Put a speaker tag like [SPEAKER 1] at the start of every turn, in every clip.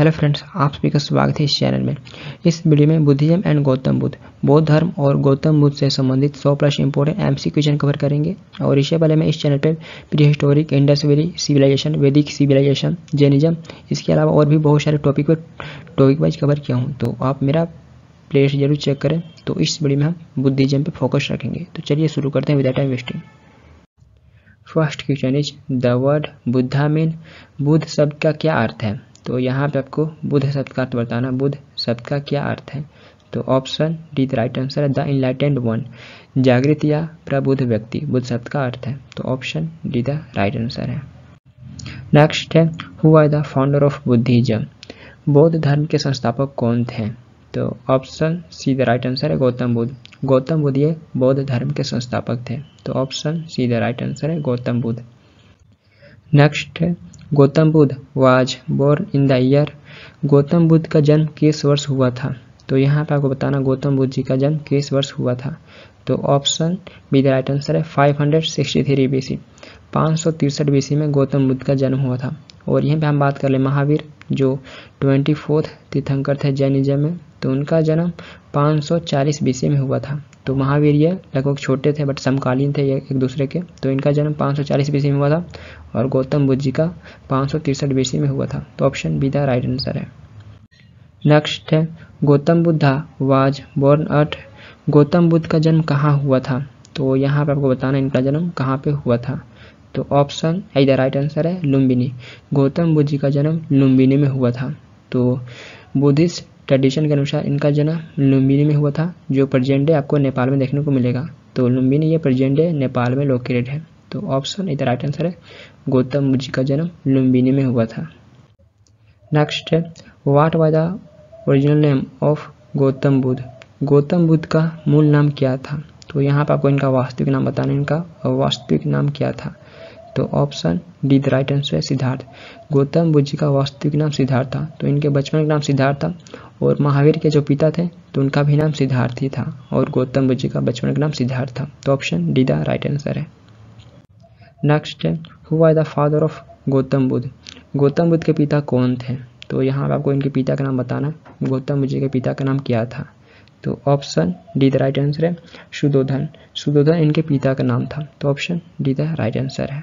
[SPEAKER 1] Hello friends आप सभी का स्वागत है इस चैनल में। इस वीडियो में बुद्धिज्म एंड गौतम बुद्ध, बौद्ध धर्म और गौतम बुद्ध से संबंधित 100 plus important MC question cover करेंगे। और इससे पहले मैं इस चैनल पर pre historic Indus valley civilisation Vedic civilisation Jainism इसके अलावा और भी बहुत सारे टॉपिक पर टॉपिक वाइज कवर किया हूँ। तो आप मेरा प्ले ज़रूर चेक करें। तो इस वीडियो में हम बुद्धिज्म पर फोकस रखेंगे। तो चलिए शुरू करते हैं without time wasting first question is the word Buddha mean Buddha शब्द का क्या अर्थ है? तो यहाँ पे आपको बुद्ध शब्द का अर्थ बताना बुद्ध शब्द का क्या अर्थ है? तो option D the right answer है द इनलाइटेंड वन जागृत या प्रबुद्ध व्यक्ति, बुद्ध शब्द का अर्थ है। तो option D the right answer है। नेक्स्ट है who are the founder of Buddhism बौद्ध धर्म के संस्थापक कौन थे? तो option C the right answer है गौतम बुद्ध। गौतम बुद्ध ये बौद्ध धर्म के संस्थापक थे। तो option C the right answer है गौतम बुद्ध। नेक्स्ट है Gautam Buddha was born in the year Gautam Buddha का जन्म किस वर्ष हुआ था? तो यहाँ पे आपको बताना गौतम बुद्ध जी का जन्म किस वर्ष हुआ था? तो option B the right answer है 563 बीसी पाँच सौ तिरसठ बीसी में गौतम बुद्ध का जन्म हुआ था। और यहीं पे हम बात कर ले महावीर, जो ट्वेंटी फोर्थ तीर्थंकर थे जैनिज्म में तो उनका जन्म 540 बीसी में हुआ था। तो महावीर ये लगभग छोटे थे बट समकालीन थे ये एक दूसरे के। तो इनका जन्म 540 बीसी में हुआ था और गौतम बुद्ध जी का पाँच बीसी में हुआ था। तो option B the right answer है। नेक्स्ट है, Gautam Buddha was born at Gautam Buddha का जन्म कहाँ हुआ था? तो यहाँ पर आपको बताना इनका जन्म कहाँ पे हुआ था। तो option A the right answer है, लुम्बिनी। गौतम बुद्ध जी का जन्म लुम्बिनी में हुआ था। तो बुद्धिस्ट ट्रेडिशन के अनुसार इनका जन्म लुम्बिनी में हुआ था, जो प्रेजेंट डे आपको नेपाल में देखने को मिलेगा। तो लुम्बिनी, ये प्रेजेंट डे नेपाल में लोकेटेड है। तो ऑप्शन, इधर राइट आंसर है, गौतम बुद्ध का जन्म लुम्बिनी में हुआ था। नेक्स्ट है what was the original name of Gautam Buddha? Gautam Buddha का मूल नाम क्या था? तो यहाँ पर आपको इनका वास्तविक नाम बताना इनका वास्तविक नाम क्या था? तो option D the right answer है सिद्धार्थ गौतम बुद्ध जी का वास्तविक नाम सिद्धार्थ था तो इनके बचपन का नाम सिद्धार्थ था और महावीर के जो पिता थे तो उनका भी नाम सिद्धार्थ ही था, और गौतम बुद्ध जी का बचपन का नाम सिद्धार्थ। था तो option D the right answer है। नेक्स्ट है who are the father of Gautam Buddha? Gautam Buddha के पिता कौन थे? तो यहाँ आपको इनके पिता का नाम बताना गौतम बुद्ध जी के पिता का नाम क्या था? तो option D the right answer है। सुदोधन। सुदोधन इनके पिता का नाम था। तो option D the right answer है।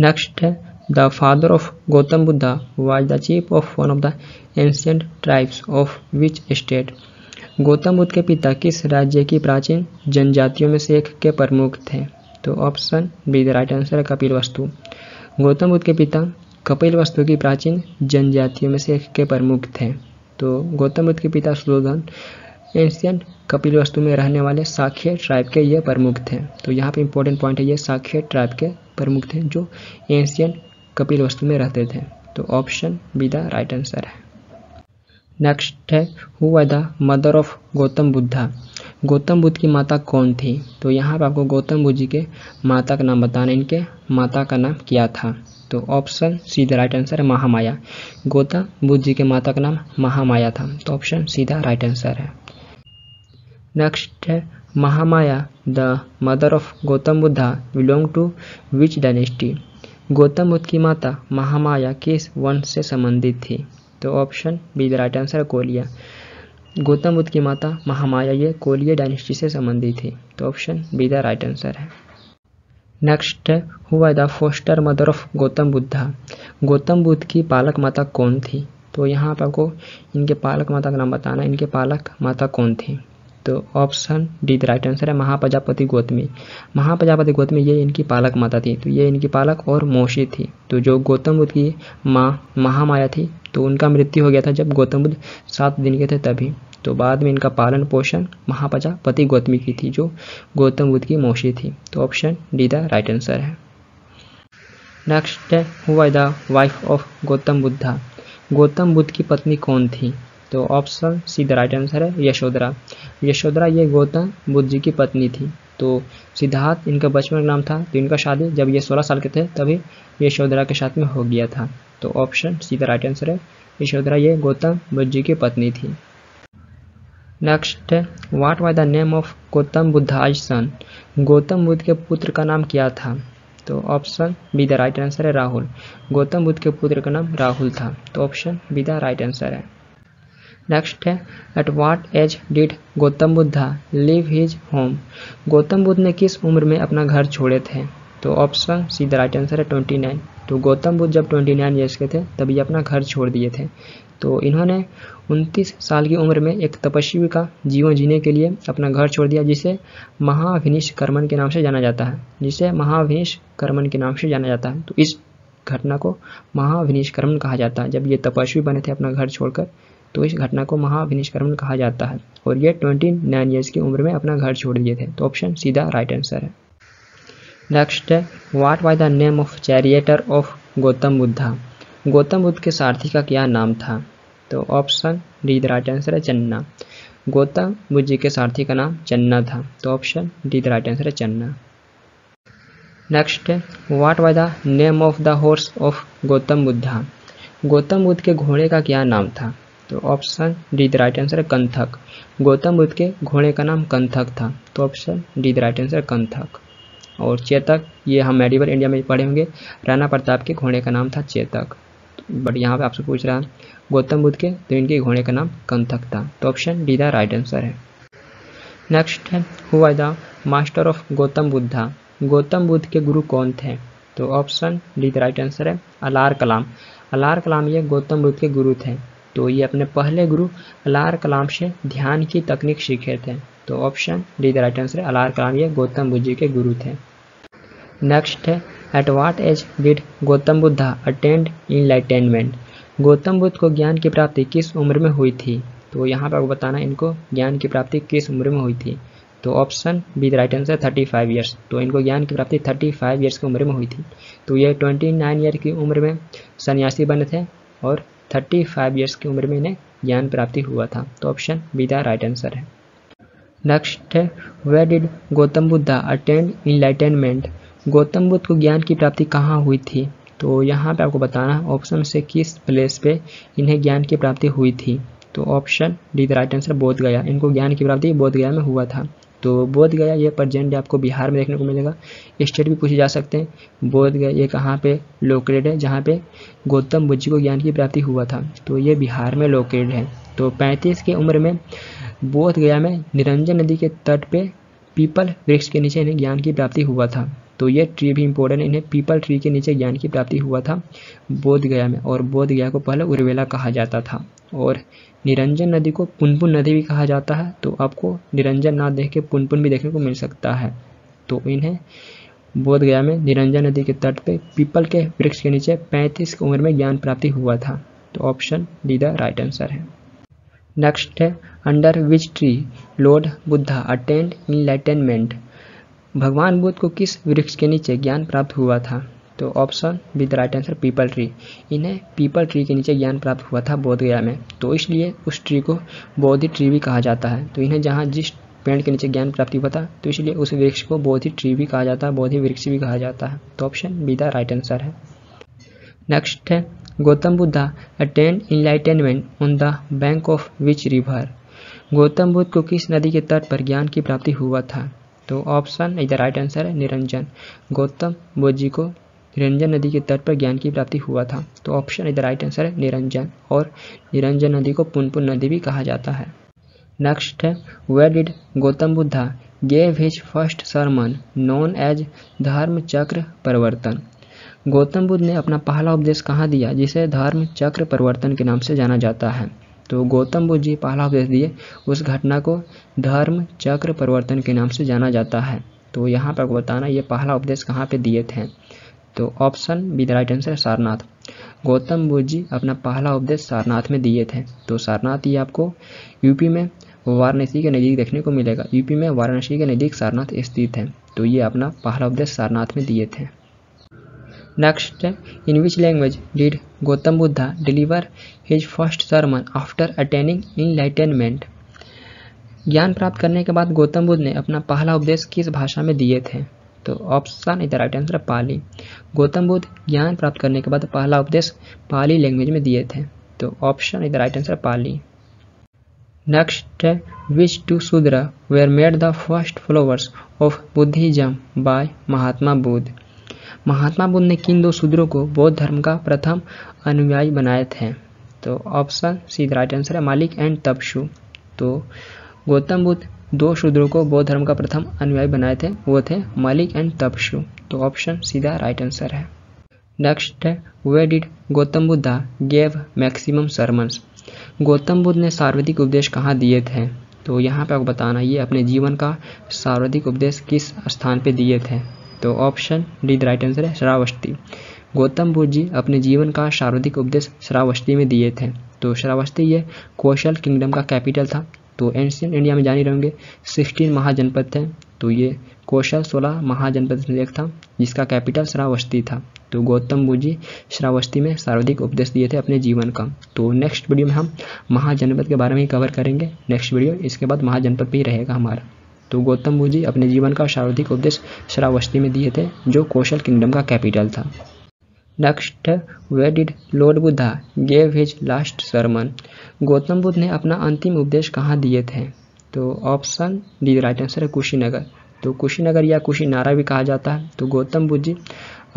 [SPEAKER 1] नेक्स्ट है the father of Gautam Buddha was the chief of one of the ancient tribes of which state Gautam Buddha के पिता किस राज्य की प्राचीन जनजातियों में से एक के प्रमुख थे? तो option B the right answer है कपिल वस्तु। गौतम बुद्ध के पिता कपिल वस्तु की प्राचीन जनजातियों में से एक के प्रमुख थे। तो गौतम बुद्ध के पिता सुदोधन एंशियंट कपिल वस्तु में रहने वाले साख्य ट्राइब के ये प्रमुख थे। तो यहाँ पे इंपॉर्टेंट पॉइंट है ये साख्य ट्राइब के प्रमुख थे, जो एशियन कपिल वस्तु में रहते थे। तो option B the right answer है। नेक्स्ट है who the mother of Gautam Buddha? Gautam Buddha की माता कौन थी? तो यहाँ पर आपको गौतम बुद्ध जी के माता का नाम बताना इनके माता का नाम क्या था? तो option C the right answer है, महामाया। गौतम बुद्ध जी के माता का नाम महामाया था। तो ऑप्शन सीधा राइट आंसर है। नेक्स्ट है, Mahamaya. The mother of Gautam Buddha belong to which dynasty Gautam Buddha की माता महामाया किस वंश से संबंधित थी। तो option B the right answer Koliya. Gautam Buddha की माता महामाया ये कोलिया डायनेस्टी से संबंधित थी। तो option B the right answer है। नेक्स्ट हुआ the foster mother of Gautam Buddha Gautam Buddha की पालक माता कौन थी? तो यहाँ पर आपको इनके पालक माता का नाम बताना इनके पालक माता कौन थी? तो option D the right answer है महाप्रजापति गौतमी। महाप्रजापति गौतमी, ये इनकी पालक माता थी तो ये इनकी पालक और मौसी थी। तो जो गौतम बुद्ध की माँ, महामाया थी तो उनका मृत्यु हो गया था जब गौतम बुद्ध सात दिन के थे तभी। तो बाद में इनका पालन पोषण महाप्रजापति गौतमी की थी, जो गौतम बुद्ध की मौसी थी। तो option D the right answer है। नेक्स्ट है हुआ the wife of Gautam Buddha? Gautam Buddha की पत्नी कौन थी? तो option C the right answer है, यशोधरा। यशोधरा, ये गौतम बुद्ध जी की पत्नी थी। तो सिद्धार्थ, इनका बचपन का नाम था तो इनका शादी जब ये 16 साल के थे, तभी यशोधरा के साथ में हो गया था। तो option C the right answer है, यशोधरा, ये गौतम बुद्ध जी की पत्नी थी। Next what why the name of Gautam Buddha's son? Gautam Buddha के पुत्र का नाम क्या था? तो option B the right answer है, राहुल। गौतम बुद्ध के पुत्र का नाम राहुल था। तो option B the right answer है। नेक्स्ट है at what age did Gautam Buddha leave his home Gautam Buddha ने किस उम्र में अपना घर छोड़े थे? तो option C the right answer है ट्वेंटी नाइन तो गौतम बुद्ध जब ट्वेंटी नाइन ईयर्स के थे तभी अपना घर छोड़ दिए थे। तो इन्होंने उनतीस साल की उम्र में एक तपस्वी का जीवन जीने के लिए अपना घर छोड़ दिया, जिसे महाभिनिश कर्मन के नाम से जाना जाता है। जिसे महाभिनिश कर्मन के नाम से जाना जाता है। तो इस घटना को महाभिनिश कर्मन कहा जाता है। जब ये तपस्वी बने थे अपना घर छोड़कर तो इस घटना को महाभिनिश कर्मन कहा जाता है। और ये ट्वेंटी नाइन ईयर्स की उम्र में अपना घर छोड़ दिए थे। तो ऑप्शन सीधा राइट आंसर है। नेक्स्ट है what by the name of charioteer of Gautam Buddha Gautam Buddha के सारथी का क्या नाम था? तो option D the right answer है चन्ना। गौतम बुद्ध जी के सारथी का नाम चन्ना था। तो option D the right answer है Channa. Next what by the name of the horse of Gautam Buddha Gautam Buddha के घोड़े का क्या नाम था? तो option D the right answer Kanthaka Gautam Buddha के घोड़े का नाम कंथक था तो option D the right answer Kanthaka और चेतक ये हम मेडिवल इंडिया में पढ़े होंगे, राणा प्रताप के घोड़े का नाम था चेतक बट यहाँ पे आपसे पूछ रहा है गौतम बुद्ध के तो इनके घोड़े का नाम कंथक था तो option D the right answer है. नेक्स्ट है हुआ the master of Gautam Buddha Gautam Buddha के गुरु कौन थे? तो option D the right answer है अलार कलाम अलार कलाम ये गौतम बुद्ध के गुरु थे. तो ये अपने पहले गुरु अलार कलाम से ध्यान की तकनीक सीखे थे। तो option D the right answer Alara Kalama ये गौतम बुद्ध जी के गुरु थे। नेक्स्ट है at what age did Gautam Buddha attain enlightenment Gautam Buddha को ज्ञान की प्राप्ति किस उम्र में हुई थी? तो यहाँ पर आपको बताना इनको ज्ञान की प्राप्ति किस उम्र में हुई थी? तो option B the right answer thirty five years तो इनको ज्ञान की प्राप्ति थर्टी फाइव ईयर्स की उम्र में हुई थी। तो ये ट्वेंटी नाइन ईयर की उम्र में सन्यासी बने थे और थर्टी फाइव ईयर्स की उम्र में इन्हें ज्ञान प्राप्ति हुआ था। तो option B the right answer है। नेक्स्ट है where did Gautam Buddha attain enlightenment Gautam Buddha को ज्ञान की प्राप्ति कहाँ हुई थी? तो यहाँ पे आपको बताना ऑप्शन से किस प्लेस पे इन्हें ज्ञान की प्राप्ति हुई थी? तो option D the right answer Bodh Gaya इनको ज्ञान की प्राप्ति बोध गया में हुआ था। तो बोध गया ये प्रजेंट आपको बिहार में देखने को मिलेगा। स्टेट भी पूछे जा सकते हैं। बोध गया ये कहाँ पे? लोकेटेड है, जहाँ पे गौतम बुद्ध जी को ज्ञान की प्राप्ति हुआ था। तो ये बिहार में लोकेटेड है। तो 35 की उम्र में बोध गया में निरंजन नदी के तट पे पीपल वृक्ष के नीचे इन्हें ज्ञान की प्राप्ति हुआ था। तो ये ट्री भी इंपॉर्टेंट इन्हें पीपल ट्री के नीचे ज्ञान की प्राप्ति हुआ था बोध गया में और बोध गया को पहले उर्वेला कहा जाता था और निरंजन नदी को पुनपुन नदी भी कहा जाता है। तो आपको निरंजन ना देख के पुनपुन भी देखने को मिल सकता है। तो इन्हें बोध गया में निरंजन नदी के तट पे पीपल के वृक्ष के नीचे 35 की उम्र में ज्ञान प्राप्ति हुआ था। तो option D the right answer है। नेक्स्ट है under which tree lord Buddha attain enlightenment भगवान बुद्ध को किस वृक्ष के नीचे ज्ञान प्राप्त हुआ था? तो option B the right answer, peepal tree. इन्हें पीपल ट्री के नीचे ज्ञान प्राप्त हुआ था बोध गया में। तो इसलिए उस ट्री को बोधि ट्री भी कहा जाता है। तो इन्हें जहाँ जिस पेड़ के नीचे ज्ञान प्राप्ति हुआ था तो इसलिए उस वृक्ष को बोधि ट्री भी कहा जाता है, बोधि वृक्ष भी कहा जाता है। तो option, B the right answer है। नेक्स्ट है, Gautam Buddha attain enlightenment on the bank of which river Gautam Buddha को किस नदी के तट पर ज्ञान की प्राप्ति हुआ था? तो ऑप्शन, इधर राइट आंसर है, निरंजन। गौतम बुद्ध जी को निरंजन नदी के तट पर ज्ञान की प्राप्ति हुआ था। तो ऑप्शन इधर राइट आंसर है, निरंजन। और निरंजन नदी को पुनपुन नदी भी कहा जाता है। नेक्स्ट है where did Gautam Buddha gave his first sermon known as Dharma Chakra Parivartan? Gautam Buddha ने अपना पहला उपदेश कहाँ दिया, जिसे धर्म चक्र परिवर्तन के नाम से जाना जाता है? तो गौतम बुद्ध जी पहला उपदेश दिए, उस घटना को धर्म चक्र परिवर्तन के नाम से जाना जाता है। तो यहाँ पर बताना ये पहला उपदेश कहाँ पे दिए थे? तो option B the right answer, Sarnath. Gautam Buddha ji अपना पहला उपदेश सारनाथ में दिए थे। तो सारनाथ ये आपको यूपी में वाराणसी के नज़दीक देखने को मिलेगा। यूपी में वाराणसी के नज़दीक सारनाथ स्थित है। तो ये अपना पहला उपदेश सारनाथ में दिए थे। Next in which language did Gautam Buddha deliver his first sermon after attaining enlightenment ज्ञान प्राप्त करने के बाद गौतम बुद्ध ने अपना पहला उपदेश किस भाषा में दिए थे? तो ऑप्शन इधर राइट आंसर पाली। गौतम बुद्ध ज्ञान प्राप्त करने के बाद पहला उपदेश पाली लैंग्वेज में दिए थे। तो ऑप्शन इधर right answer Pali. Next which two Shudra were made the first followers of Buddhism by Mahatma Buddha Mahatma Buddha ने किन दो शूद्रों को बौद्ध धर्म का प्रथम अनुयायी बनाए थे? तो ऑप्शन सी राइट आंसर है मालिक एंड तपशु तो गौतम बुद्ध दो शूद्रों को बौद्ध धर्म का प्रथम अनुयायी बनाए थे, वो थे मालिक एंड तपशु तो ऑप्शन सीधा राइट आंसर है। नेक्स्ट है where did Gautam Buddha gave maximum sermons Gautam Buddha ने सार्वधिक उपदेश कहाँ दिए थे? तो यहाँ पे आपको बताना ये अपने जीवन का सार्वधिक उपदेश किस स्थान पे दिए थे? तो option D the right answer है, श्रावस्ती। गौतम बुद्ध जी अपने जीवन का सर्वाधिक उपदेश श्रावस्ती में दिए थे। तो श्रावस्ती ये कौशल किंगडम का कैपिटल था। तो एंशियन इंडिया में जाने रहेंगे सिक्सटीन महाजनपद थे। तो ये कौशल सोलह महाजनपद एक था, जिसका कैपिटल श्रावस्ती था। तो गौतम बुद्ध जी श्रावस्ती में सर्वाधिक उपदेश दिए थे अपने जीवन का। तो नेक्स्ट वीडियो में हम महाजनपद के बारे में ही कवर करेंगे। नेक्स्ट वीडियो इसके बाद महाजनपद ही रहेगा हमारा। तो गौतम बुद्ध जी अपने जीवन का सर्वाधिक उपदेश श्रावस्ती में दिए थे, जो कौशल किंगडम का कैपिटल था। Next where did lord Buddha gave his last sermon Gautam Buddha ने अपना अंतिम उपदेश कहाँ दिए थे? तो ऑप्शन डी राइट आंसर है कुशीनगर। तो कुशीनगर या कुशीनारा भी कहा जाता है। तो गौतम बुद्ध जी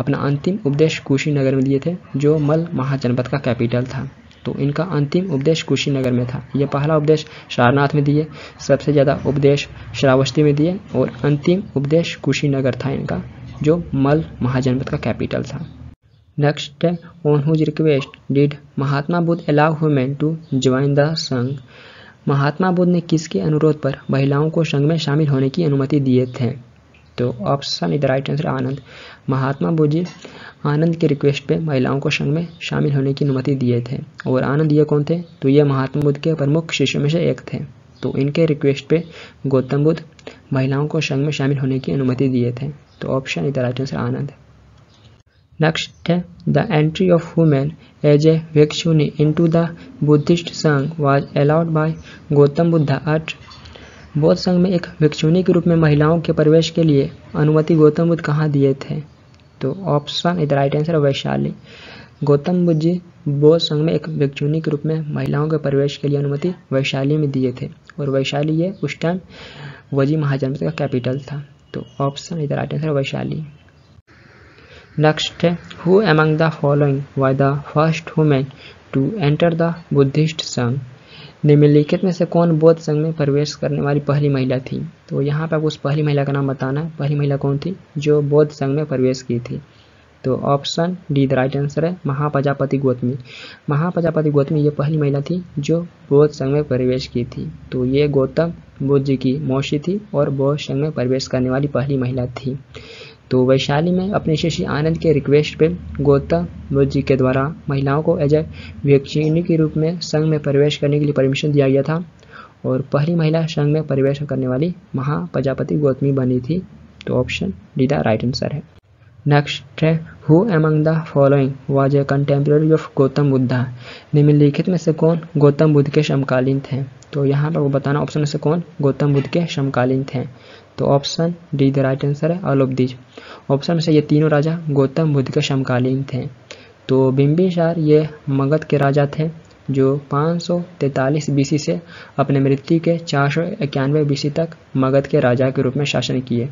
[SPEAKER 1] अपना अंतिम उपदेश कुशीनगर में दिए थे, जो मल महाजनपद का कैपिटल था। तो इनका अंतिम उपदेश कुशीनगर में था। यह पहला उपदेश सारनाथ में दिए, सबसे ज़्यादा उपदेश श्रावस्ती में दिए और अंतिम उपदेश कुशीनगर था इनका, जो मल महाजनपद का कैपिटल था। Next on whose request did Mahatma Buddha allow women to join the Sangha? Mahatma Buddha ने किसके अनुरोध पर महिलाओं को संघ में शामिल होने की अनुमति दिए थे? तो ऑप्शन इधर राइट आंसर आनंद। महात्मा बुद्ध जी आनंद के रिक्वेस्ट पे महिलाओं को संघ में शामिल होने की अनुमति दिए थे। और आनंद ये कौन थे? तो ये महात्मा बुद्ध के प्रमुख शिष्यों में से एक थे। तो इनके रिक्वेस्ट पे गौतम बुद्ध महिलाओं को संघ में शामिल होने की अनुमति दिए थे। तो ऑप्शन इधर right answer Ananda. Next, the entry of women as a Bhikshuni into the Buddhist Sangh was allowed by Gautam Buddha at बौद्ध संघ में एक भिक्षुनी के रूप में महिलाओं के प्रवेश के लिए अनुमति गौतम बुद्ध कहाँ दिए थे? तो ऑप्शन इधर राइट आंसर वैशाली। गौतम बुद्ध जी बौद्ध संघ में एक भिक्षुनी के रूप में महिलाओं के प्रवेश के लिए अनुमति वैशाली में दिए थे। और वैशाली ये उस टाइम वजी महाजनपद का कैपिटल था। तो ऑप्शन इधर right answer Vaishali. Next, who among the following was the first woman to enter the Buddhist संघ? निम्नलिखित में से कौन बौद्ध संघ में प्रवेश करने वाली पहली महिला थी? तो यहाँ पर आपको उस पहली महिला का नाम बताना है। पहली महिला कौन थी? जो बौद्ध संघ में प्रवेश की थी। तो option D, the right answer है, महाप्रजापति गौतमी। महाप्रजापति गौतमी ये पहली महिला थी जो बौद्ध संघ में प्रवेश की थी। तो ये गौतम बुद्ध जी की मौसी थी और बौद्ध संघ में प्रवेश करने वाली पहली महिला थी। तो वैशाली में अपने शिष्य आनंद के रिक्वेस्ट पे बुद्ध जी के द्वारा महिलाओं को एज ए व्यक्षिणी के रूप में संघ में प्रवेश करने के लिए परमिशन दिया गया था और पहली महिला संघ में प्रवेश करने वाली महाप्रजापति गौतमी बनी थी। तो option D the right answer है। नेक्स्ट है who among the following was a contemporary of Gautam Buddha निम्नलिखित में से कौन गौतम बुद्ध के समकालीन थे? तो यहाँ पर वो बताना ऑप्शन में से कौन गौतम बुद्ध के समकालीन थे? तो option D the right answer है ऑल ऑफ़ दीज ऑप्शन में से ये तीनों राजा गौतम बुद्ध के समकालीन थे। तो बिम्बिसार ये मगध के राजा थे, जो 543 बीसी से अपने मृत्यु के चार सौ इक्यानवे बीसी तक मगध के राजा के रूप में शासन किए।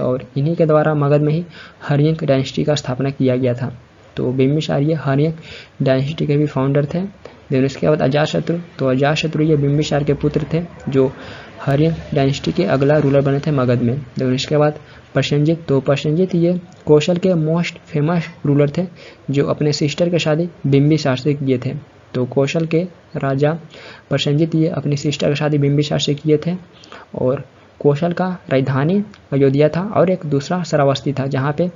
[SPEAKER 1] और इन्हीं के द्वारा मगध में ही हरियंक डायनेस्टी का स्थापना किया गया था। तो बिम्बिसार ये हरियंक डायनेस्टी के भी फाउंडर थे। देन इसके बाद अजात शत्रु तो अजात शत्रु ये बिम्बिसार के पुत्र थे, जो हरियन डायनेस्टी के अगला रूलर बने थे मगध में। देन इसके बाद प्रसेंजित तो प्रसेंजित ये कौशल के मोस्ट फ़ेमस रूलर थे, जो अपने सिस्टर के शादी बिम्बिसार से किए थे। तो कौशल के राजा प्रसेंजित ये, अपनी सिस्टर की शादी बिम्बिसार से किए थे। और कौशल का राजधानी अयोध्या था और एक दूसरा सरावस्ती था, जहाँ पे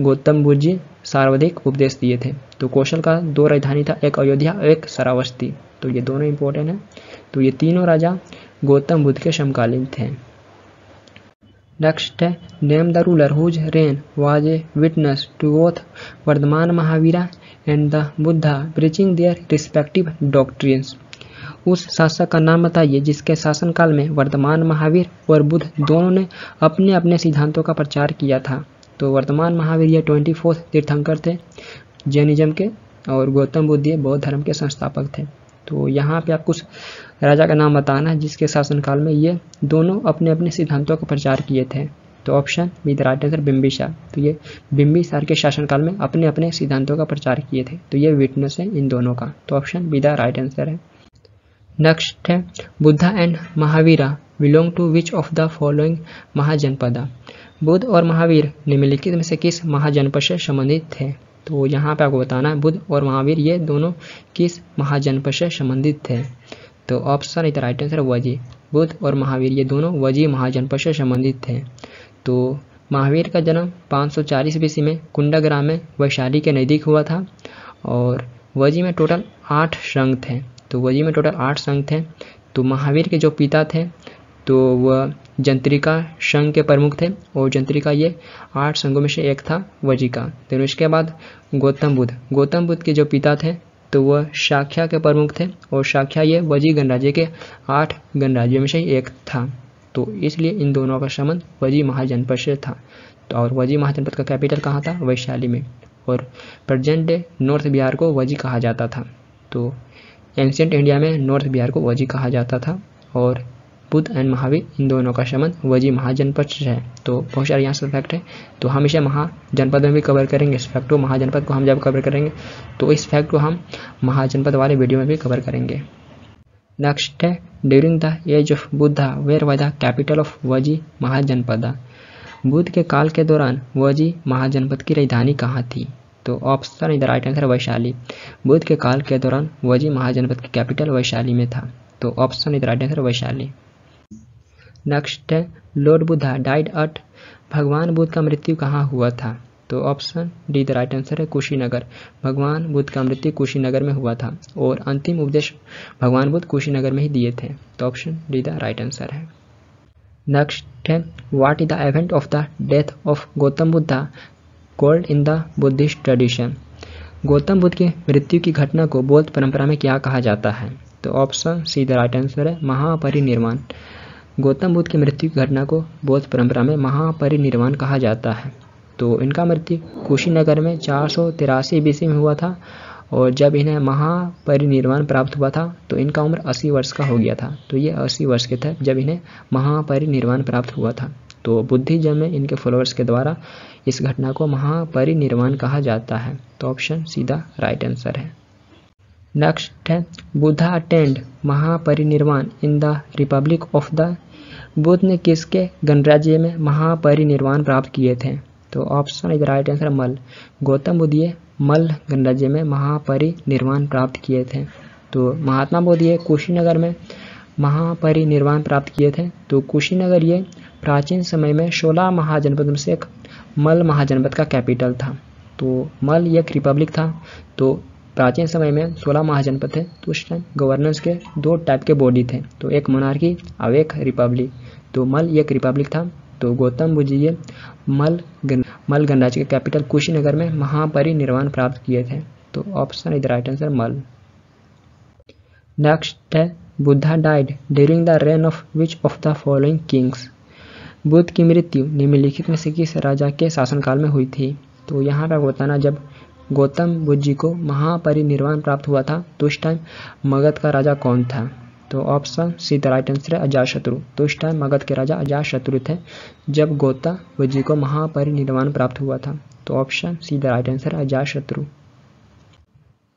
[SPEAKER 1] गौतम बुद्ध जी सर्वाधिक उपदेश दिए थे। तो कौशल का दो राजधानी था, एक अयोध्या और एक सरावस्ती तो ये दोनों इंपॉर्टेंट हैं। तो ये तीनों राजा गौतम बुद्ध के समकालीन थे। नेक्स्ट है name the ruler whose reign was a witness to both Vardhaman Mahavira and the Buddha preaching their respective doctrines. उस शासक का नाम बताइए, जिसके शासनकाल में वर्तमान महावीर और बुद्ध दोनों ने अपने अपने सिद्धांतों का प्रचार किया था। तो वर्तमान महावीर ये ट्वेंटी फोर्थ तीर्थंकर थे, जैनिज्म के और गौतम बुद्ध ये बौद्ध धर्म के संस्थापक थे। तो यहाँ पे आप उस राजा का नाम बताना है जिसके शासनकाल में ये दोनों अपने अपने सिद्धांतों का प्रचार किए थे। तो option B the right Bimbisara तो ये बिम्बिसार के शासनकाल में अपने अपने सिद्धांतों का प्रचार किए थे। तो ये विटनेस है इन दोनों का। तो ऑप्शन बी राइट आंसर है। नेक्स्ट है Buddha and Mahavira belong to which of the following mahajanapada? Buddha और महावीर निम्नलिखित में से किस महाजनपद से संबंधित थे? तो यहाँ पे आपको बताना है, बुद्ध और महावीर, ये दोनों किस महाजनपद से संबंधित थे? तो ऑप्शन इधर राइट आंसर वजी। बुद्ध और महावीर, ये दोनों वजी महाजनपद से संबंधित थे। तो महावीर का जन्म 540 बीसी में कुंडाग्राम में वैशाली के नज़दीक हुआ था और वजी में टोटल आठ संघ थे। तो वजी में टोटल आठ संघ थे। तो महावीर के जो पिता थे तो वह जंत्रिका संघ के प्रमुख थे और जंत्रिका ये आठ संघों में से एक था, वजी का। फिर उसके बाद गौतम बुद्ध। गौतम बुद्ध के जो पिता थे तो वह शाख्या के प्रमुख थे और शाख्या ये वजी गणराज्य के आठ गणराज्यों में से एक था। तो इसलिए इन दोनों का संबंध वजी महाजनपद से था। तो और वजी महाजनपद का कैपिटल कहाँ था? वैशाली में। और प्रजेंट डे नॉर्थ बिहार को वजी कहा जाता था। तो एंशियंट इंडिया में नॉर्थ बिहार को वजी कहा जाता था। और बुद्ध एंड महावीर, इन दोनों का संबंध वजी महाजनपद से है। तो बहुत सारे यहाँ से फैक्ट है। तो हम इसे महाजनपद में भी कवर करेंगे। इस फैक्ट को, महाजनपद को हम जब कवर करेंगे तो इस फैक्ट को हम महाजनपद वाले वीडियो में भी कवर करेंगे। नेक्स्ट है during the age of Buddha where was the capital of Vajji mahajanapada? Buddha के काल के दौरान वजी महाजनपद की राजधानी कहाँ थी? तो ऑप्शन इधर राइट आंसर वैशाली। बुद्ध के काल के दौरान वजी महाजनपद की कैपिटल वैशाली में था। तो ऑप्शन इधर राइट आंसर वैशाली। नेक्स्ट है लॉर्ड बुद्धा डाइड अट भगवान बुद्ध का मृत्यु कहाँ हुआ था? तो option D the right answer है कुशीनगर। भगवान बुद्ध का मृत्यु कुशीनगर में हुआ था और अंतिम उपदेश भगवान बुद्ध कुशीनगर में ही दिए थे। तो option D the right answer है। नेक्स्ट है what is the event of the death of Gautam Buddha? Called in the Buddhist tradition Gautam Buddha की मृत्यु की घटना को बौद्ध परंपरा में क्या कहा जाता है? तो option C the right answer है, महापरिनिर्वाण। गौतम बुद्ध की मृत्यु की घटना को बौद्ध परंपरा में महापरिनिर्वाण कहा जाता है। तो इनका मृत्यु कुशीनगर में चार सौ तिरासी बीसी में हुआ था और जब इन्हें महापरिनिर्वाण प्राप्त हुआ था तो इनका उम्र 80 वर्ष का हो गया था। तो ये 80 वर्ष के थे जब इन्हें महापरिनिर्वाण प्राप्त हुआ था। तो बुद्धिज्म में इनके फॉलोअर्स के द्वारा इस घटना को महापरिनिर्वाण कहा जाता है। तो ऑप्शन सीधा राइट आंसर है। नेक्स्ट है Buddha attend mahaparinirvana in the republic of the Buddha ने किसके गणराज्य में महापरिनिर्वाण प्राप्त किए थे? तो ऑप्शन इज़ राइट आंसर मल। गौतम बुद्ध ये मल गणराज्य में महापरिनिर्वाण प्राप्त किए थे। तो महात्मा बुद्ध ये कुशीनगर में महापरिनिर्वाण प्राप्त किए थे। तो कुशीनगर ये प्राचीन समय में सोलह महाजनपद में से एक मल महाजनपद का कैपिटल था। तो मल एक रिपब्लिक था। तो प्राचीन समय में सोलह महाजनपद थे। तो उस टाइम गवर्नेंस के दो टाइप के बॉडी थे। तो एक मोनार्की और एक रिपब्लिक तो मल एक रिपब्लिक था। तो गौतम बुद्ध जी मल गन, मल गणराज्य के कैपिटल कुशीनगर में महापरिनिर्वाण प्राप्त किए थे। तो option is right answer Malla. Next है Buddha died during the reign of which of the following kings Buddha की मृत्यु निम्नलिखित में से किस राजा के शासनकाल में हुई थी? तो यहाँ पर बताना जब गौतम बुद्ध जी को महापरिनिर्वाण प्राप्त हुआ था। तो उस टाइम मगध का राजा कौन था? तो option C the right answer है अजात शत्रु तो उस टाइम मगध के राजा अजात शत्रु थे, जब गौता जी को महापरिनिर्वाण प्राप्त हुआ था। तो option C the right answer है अजात शत्रु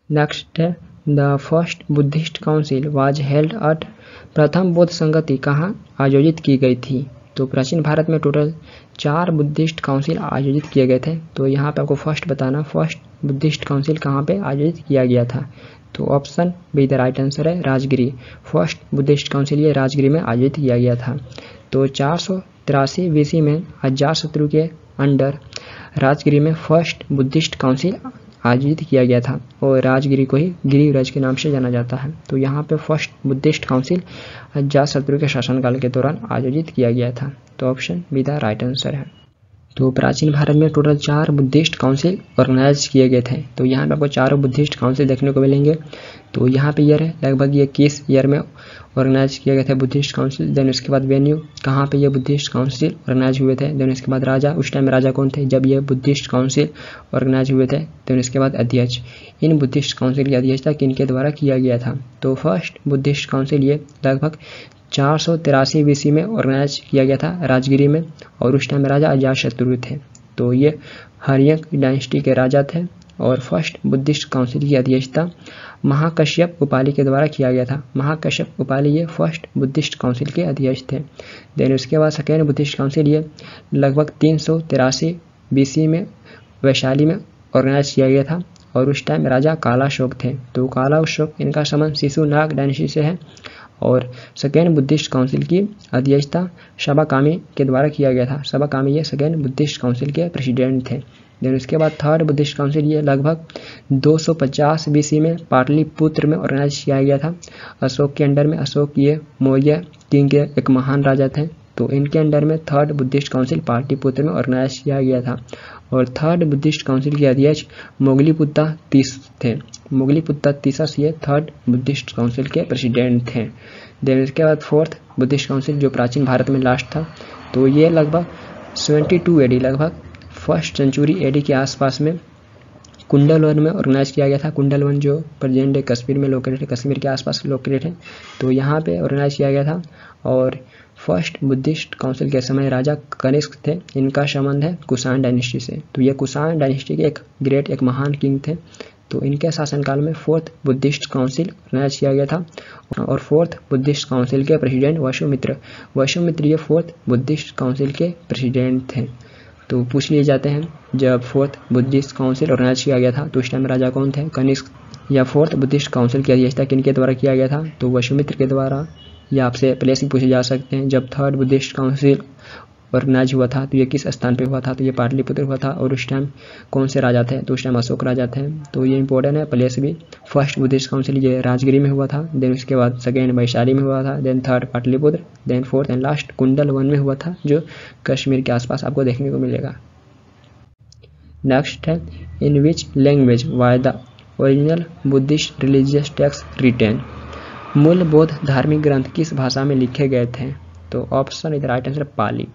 [SPEAKER 1] नेक्स्ट है the first Buddhist council was held at प्रथम बौद्ध संगति कहाँ आयोजित की गई थी? तो प्राचीन भारत में टोटल चार बुद्धिस्ट काउंसिल आयोजित किए गए थे। तो यहाँ पे आपको फ़र्स्ट बताना। फ़र्स्ट बुद्धिस्ट काउंसिल कहाँ पे आयोजित किया गया था? तो option B, the right answer है राजगिरी। फ़र्स्ट बुद्धिस्ट काउंसिल ये राजगिरी में आयोजित किया गया था। तो चार सौ तिरासी बीसी में हज़ार शत्रु के अंडर राजगिरी में फ़र्स्ट बुद्धिस्ट काउंसिल आयोजित किया गया था और राजगिरी को ही गिरिराज के नाम से जाना जाता है। तो यहाँ पे फ़र्स्ट बुद्धिस्ट काउंसिल हज़ार शत्रु के शासनकाल के दौरान आयोजित किया गया था। तो option B, the right answer है। तो प्राचीन भारत में टोटल चार बुद्धिस्ट काउंसिल ऑर्गेनाइज किए गए थे। तो यहाँ पे आपको चारों बुद्धिस्ट काउंसिल देखने को मिलेंगे। तो यहाँ पे ईयर है, लगभग ये किस ईयर में ऑर्गेनाइज किए गए थे बुद्धिस्ट काउंसिल देन उसके बाद वेन्यू कहाँ पे ये बुद्धिस्ट काउंसिल ऑर्गेनाइज हुए थे? देन उसके बाद राजा, उस टाइम राजा कौन थे? जब ये बुद्धिस्ट काउंसिल ऑर्गेनाइज हुए थे देन उसके बाद अध्यक्ष। इन बुद्धिस्ट काउंसिल की अध्यक्षता किन के द्वारा किया गया था? तो फ़र्स्ट बुद्धिस्ट काउंसिल ये लगभग चार सौ तिरासी बीसी में ऑर्गेनाइज किया गया था राजगिरी में और उस टाइम राजा अजात शत्रु थे। तो ये हरियक डायनेस्टी के राजा थे और फ़र्स्ट बुद्धिस्ट काउंसिल की अध्यक्षता महाकश्यप उपाली के द्वारा किया गया था। महाकश्यप उपाली ये फ़र्स्ट बुद्धिस्ट काउंसिल के अध्यक्ष थे। देन उसके बाद सेकेंड बुद्धिस्ट काउंसिल ये लगभग तीन सौ तिरासी बीसी में, वैशाली में ऑर्गेनाइज किया गया था और उस टाइम राजा काला शोक थे। तो काला अशोक इनका संबंध शिशु नाग डायनेस्टी से है। और सेकेंड बुद्धिस्ट काउंसिल की अध्यक्षता शबा कामी के द्वारा किया गया था। शबा कामी ये सेकेंड बुद्धिस्ट काउंसिल के प्रेसिडेंट थे। देन उसके बाद थर्ड बुद्धिस्ट काउंसिल ये लगभग 250 बीसी में पाटलिपुत्र में ऑर्गेनाइज किया गया था। अशोक के अंडर में अशोक ये मौर्य किंग के एक महान राजा थे। तो इनके अंडर में थर्ड बुद्धिस्ट काउंसिल पाटलिपुत्र में ऑर्गेनाइज किया गया था। और थर्ड बुद्धिस्ट काउंसिल के अध्यक्ष मोगलीपुत्ता तीस थे। मोगलीपुत्ता तीसा सी थर्ड बुद्धिस्ट काउंसिल के प्रेसिडेंट थे। देन इसके बाद फोर्थ बुद्धिस्ट काउंसिल जो प्राचीन भारत में लास्ट था तो ये लगभग 72 एडी लगभग फ़र्स्ट सेंचुरी एडी के आसपास में कुंडल वन में ऑर्गेनाइज किया गया था। कुंडल वन जो प्रेजेंट डे कश्मीर में लोकेटेड है, कश्मीर के आसपास लोकेटेड है। तो यहाँ पे ऑर्गेनाइज किया गया था और फ़र्स्ट बुद्धिस्ट काउंसिल के समय राजा कनिष्क थे। इनका संबंध है कुषाण डायनेस्टी से। तो ये कुषाण डायनेस्टी के एक ग्रेट एक महान किंग थे। तो इनके शासनकाल में फोर्थ बुद्धिस्ट काउंसिल ऑर्गेनाइज किया गया था और फोर्थ बुद्धिस्ट काउंसिल के प्रेसिडेंट वशुमित्र वशुमित्र ये फोर्थ बुद्धिस्ट काउंसिल के प्रेसिडेंट थे। तो पूछ लिए जाते हैं, जब फोर्थ बुद्धिस्ट काउंसिल ऑर्गेनाइज किया गया था तो उस टाइम राजा कौन थे? कनिष्क या फोर्थ बुद्धिस्ट काउंसिल की अध्यक्षता किन के द्वारा किया गया था? तो वशुमित्र के द्वारा, या आपसे प्लेस भी पूछे जा सकते हैं, जब थर्ड बुद्धिस्ट काउंसिल ऑर्गेनाइज हुआ था तो ये किस स्थान पे हुआ था तो ये पाटलिपुत्र हुआ था, और उस टाइम कौन से राजा थे तो उस टाइम अशोक राजा थे। तो ये इंपॉर्टेंट है प्लेस भी फ़र्स्ट बुद्धिस्ट काउंसिल ये राजगिरी में हुआ था देन उसके बाद सेकेंड वैशाली में हुआ था then third Pataliputra then fourth and last Kundalvana में हुआ था, जो कश्मीर के आसपास आपको देखने को मिलेगा। नेक्स्ट है in which language were the original Buddhist religious texts written मूल बौद्ध धार्मिक ग्रंथ किस भाषा में लिखे गए थे? तो ऑप्शन इधर राइट आंसर पाली।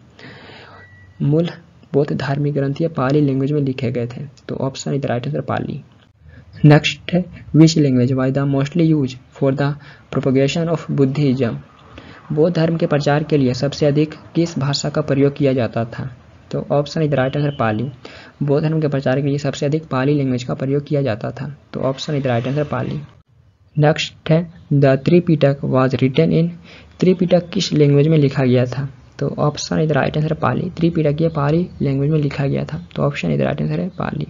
[SPEAKER 1] मूल बौद्ध धार्मिक ग्रंथ ये पाली लैंग्वेज में लिखे गए थे। तो ऑप्शन इधर राइट आंसर पाली। नेक्स्ट है which language was the mostly use for the propagation of Buddhism बौद्ध धर्म के प्रचार के लिए सबसे अधिक किस भाषा का प्रयोग किया जाता था? तो ऑप्शन इधर राइट आंसर पाली। बौद्ध धर्म के प्रचार के लिए सबसे अधिक पाली लैंग्वेज का प्रयोग किया जाता था। तो ऑप्शन इधर राइट आंसर पाली। नेक्स्ट है the Tripitaka was written in Tripitaka किस लैंग्वेज में लिखा गया था? तो ऑप्शन इधर राइट आंसर है पाली। त्रिपिटक ये पाली लैंग्वेज में लिखा गया था। तो ऑप्शन इधर राइट आंसर है पाली।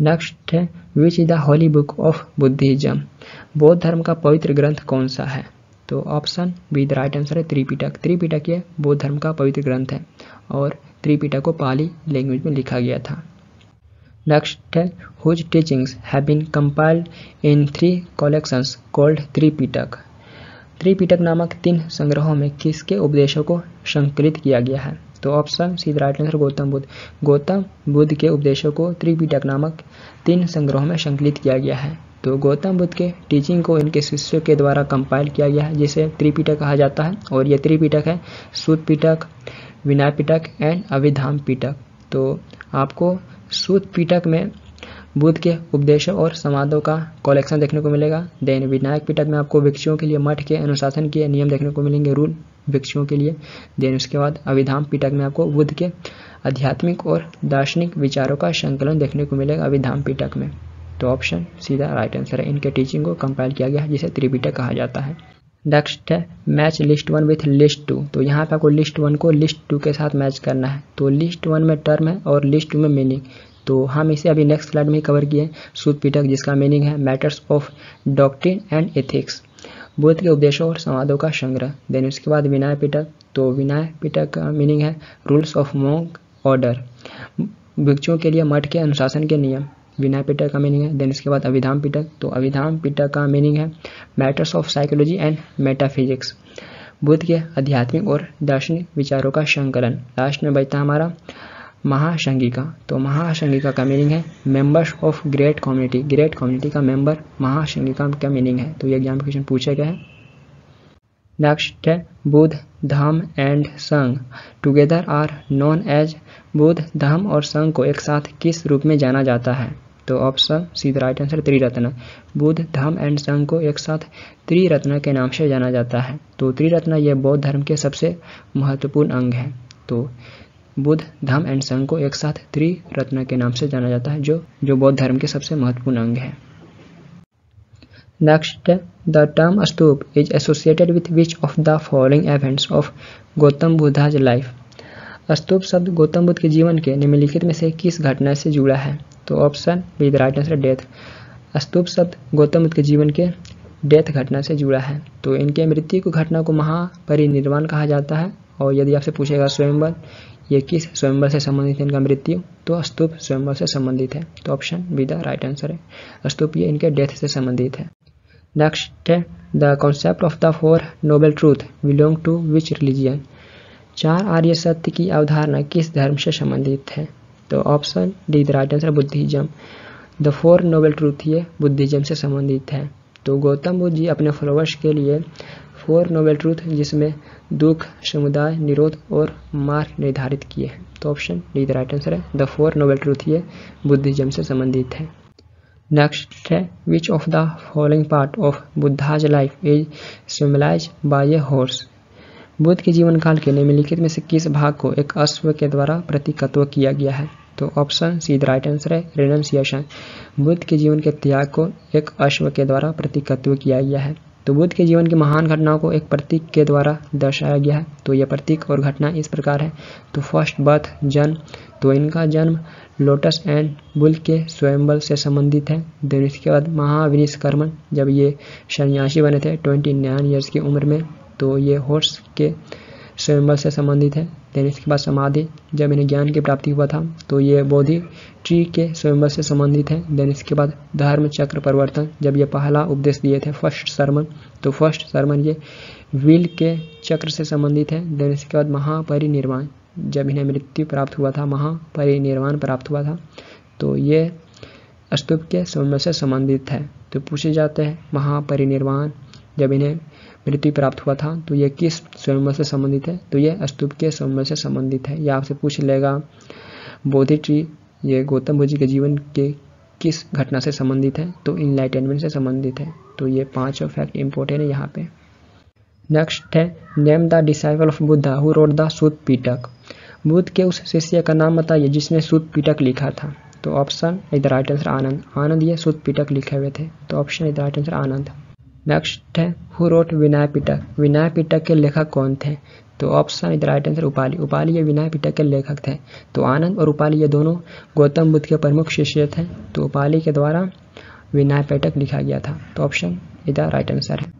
[SPEAKER 1] नेक्स्ट है which is the holy book of Buddhism बौद्ध धर्म का पवित्र ग्रंथ कौन सा है? तो option B the right answer है त्रिपिटक त्रिपिटक ये बौद्ध धर्म का पवित्र ग्रंथ है। और त्रिपिटक को पाली लैंग्वेज में लिखा गया था। Next, whose teachings have been compiled in three collections called Tripitak. Tripitaka नामक तीन संग्रहों में किसके उपदेशों को संकलित किया गया है? तो option C right answer Gautam Buddha. Gautam Buddha के उपदेशों को त्रिपिटक नामक तीन संग्रहों में संकलित किया गया है। तो गौतम बुद्ध के टीचिंग को इनके शिष्यों के द्वारा कंपाइल किया गया है, जिसे त्रिपिटक कहा जाता है। और ये त्रिपिटक है सुद पिटक विनय पिटक एंड अभिधाम पिटक तो आपको सूत पीटक में बुद्ध के उपदेशों और समाधों का कलेक्शन देखने को मिलेगा। देन विनायक पीटक में आपको भिक्षुओं के लिए मठ के अनुशासन के नियम देखने को मिलेंगे, रूल भिक्षुओं के लिए। देन उसके बाद अभिधाम पीटक में आपको बुद्ध के आध्यात्मिक और दार्शनिक विचारों का संकलन देखने को मिलेगा अभिधाम पीटक में। तो ऑप्शन सीधा राइट आंसर है। इनके टीचिंग को कंपाइल किया गया है, जिसे त्रिपिटक कहा जाता है। नेक्स्ट है match list one with list two तो यहाँ पे आपको लिस्ट वन को लिस्ट टू के साथ मैच करना है। तो लिस्ट वन में टर्म है और लिस्ट टू में मीनिंग तो हम इसे अभी नेक्स्ट स्लाइड में कवर किए सूद पीटक जिसका मीनिंग है matters of doctrine and ethics Buddha के उपदेशों और संवादों का संग्रह। देन उसके बाद विनय पिटक तो विनय पिटक का मीनिंग है रूल्स ऑफ़ मोंग ऑर्डर भिक्षुओं के लिए मठ के अनुशासन के नियम। विनय पिटक का मीनिंग है। देन इसके बाद अभिधाम पिटक तो अभिधाम पिटक का मीनिंग है matters of psychology and metaphysics Buddha के आध्यात्मिक और दार्शनिक विचारों का संकलन। लास्ट में बचता हमारा। महासंगिका तो महासंगिका का मीनिंग है? Members of great community great community का मेंबर महासंगिका का क्यों है? तो ये एग्ज़ाम क्वेश्चन पूछा गया है। नेक्स्ट है Buddha Dhamma and Sangha. Together are known as Buddha Dhamma और संघ को एक साथ किस रूप में जाना जाता है? तो option C the right answer Triratna. Buddha, Dharma and Sangha को एक साथ त्रिरत्न के नाम से जाना जाता है। तो त्रिरत्न यह बौद्ध धर्म के सबसे महत्वपूर्ण अंग है। तो बुद्ध धर्म एंड संघ को एक साथ त्रिरत्न के नाम से जाना जाता है, जो जो बौद्ध धर्म के सबसे महत्वपूर्ण अंग है। Next the term stupa is associated with which of the following events of Gautam Buddha's life stupa शब्द गौतम बुद्ध के जीवन के निम्नलिखित में से किस घटना से जुड़ा है? तो option B the right answer death stupa शब्द गौतम बुद्ध के जीवन के डेथ घटना से जुड़ा है। तो इनके मृत्यु को घटना को महापरिनिर्वाण कहा जाता है, और यदि आपसे पूछेगा स्वयंवर ये किस स्वयंवर से संबंधित है इनका मृत्यु तो स्तूप स्वयंवर से संबंधित है। तो option B the right answer है। स्तूप ये इनके डेथ से संबंधित है। नेक्स्ट है the concept of the four noble truth belong to which religion चार आर्य सत्य की अवधारणा किस धर्म से संबंधित है? तो option D the right answer Buddhism. The four noble truth ये बुद्धिज्म से संबंधित है। तो गौतम बुद्ध जी अपने फॉलोवर्स के लिए फोर नोबल ट्रूथ जिसमें दुख, समुदाय, निरोध और मार्ग निर्धारित किए हैं। तो option D the right answer है। द फोर नोबल ट्रूथ ये बुद्धिज्म से संबंधित है। नेक्स्ट है which of the following part of Buddha's life is symbolize by a horse Buddha के जीवन काल के निम्नलिखित में से किस भाग को एक अश्व के द्वारा प्रतीकत्व किया गया है? तो option C the right answer है। रेनन्सिएशन बुद्ध के जीवन के त्याग को एक अश्व के द्वारा प्रतीकत्व किया गया है। तो बुद्ध के जीवन की महान घटनाओं को एक प्रतीक के द्वारा दर्शाया गया है। तो यह प्रतीक और घटना इस प्रकार है। तो फ़र्स्ट बर्थ, जन्म। तो इनका जन्म लोटस एंड बुल के स्वयंबल से संबंधित है। देन इसके बाद महाविनिष्कर्मण जब ये सन्यासी बने थे ट्वेंटी नाइन ईयर्स की उम्र में तो ये हॉर्स के स्वयंबल से संबंधित है। देन इसके बाद समाधि, जब इन्हें ज्ञान की प्राप्ति हुआ था तो ये बोधि ट्री के स्वयंवर से संबंधित है। देन इसके बाद धर्म चक्र परिवर्तन, जब ये पहला उपदेश दिए थे, फ़र्स्ट सरमन तो फ़र्स्ट सरमन ये विल के चक्र से संबंधित है। देन इसके बाद महापरिनिर्वाण, जब इन्हें मृत्यु प्राप्त हुआ था, महापरिनिर्वाण प्राप्त हुआ था तो ये स्तूप के स्वयं से संबंधित है। तो पूछे जाते हैं महापरिनिर्वाण, जब इन्हें मृत्यु प्राप्त हुआ था तो यह किस स्वयंवर से संबंधित है? तो यह स्तूप के स्वयंवर से संबंधित है। यह आपसे पूछ लेगा, बोधि ट्री ये गौतम बुद्ध के जीवन के किस घटना से संबंधित है? तो इनलाइटेनमेंट से संबंधित है। तो ये पाँचों फैक्ट इंपॉर्टेंट है यहाँ पे। नेक्स्ट है name the disciple of Buddha who wrote the Sutta Pitaka Buddha के उस शिष्य का नाम बताइए जिसने सूत पीटक लिखा था। तो ऑप्शन इधर राइट आंसर आनंद। आनंद, ये सूत पीटक लिखे हुए थे। तो ऑप्शन इधर राइट आंसर आनंद। नेक्स्ट है हु रोट विनय पिटक विनय पिटक के लेखक कौन थे? तो ऑप्शन इधर राइट आंसर उपाली। उपाली ये विनय पिटक के लेखक थे। तो आनंद और उपाली ये दोनों गौतम बुद्ध के प्रमुख शिष्य थे। तो उपाली के द्वारा विनय पिटक लिखा गया था। तो ऑप्शन इधर राइट आंसर है।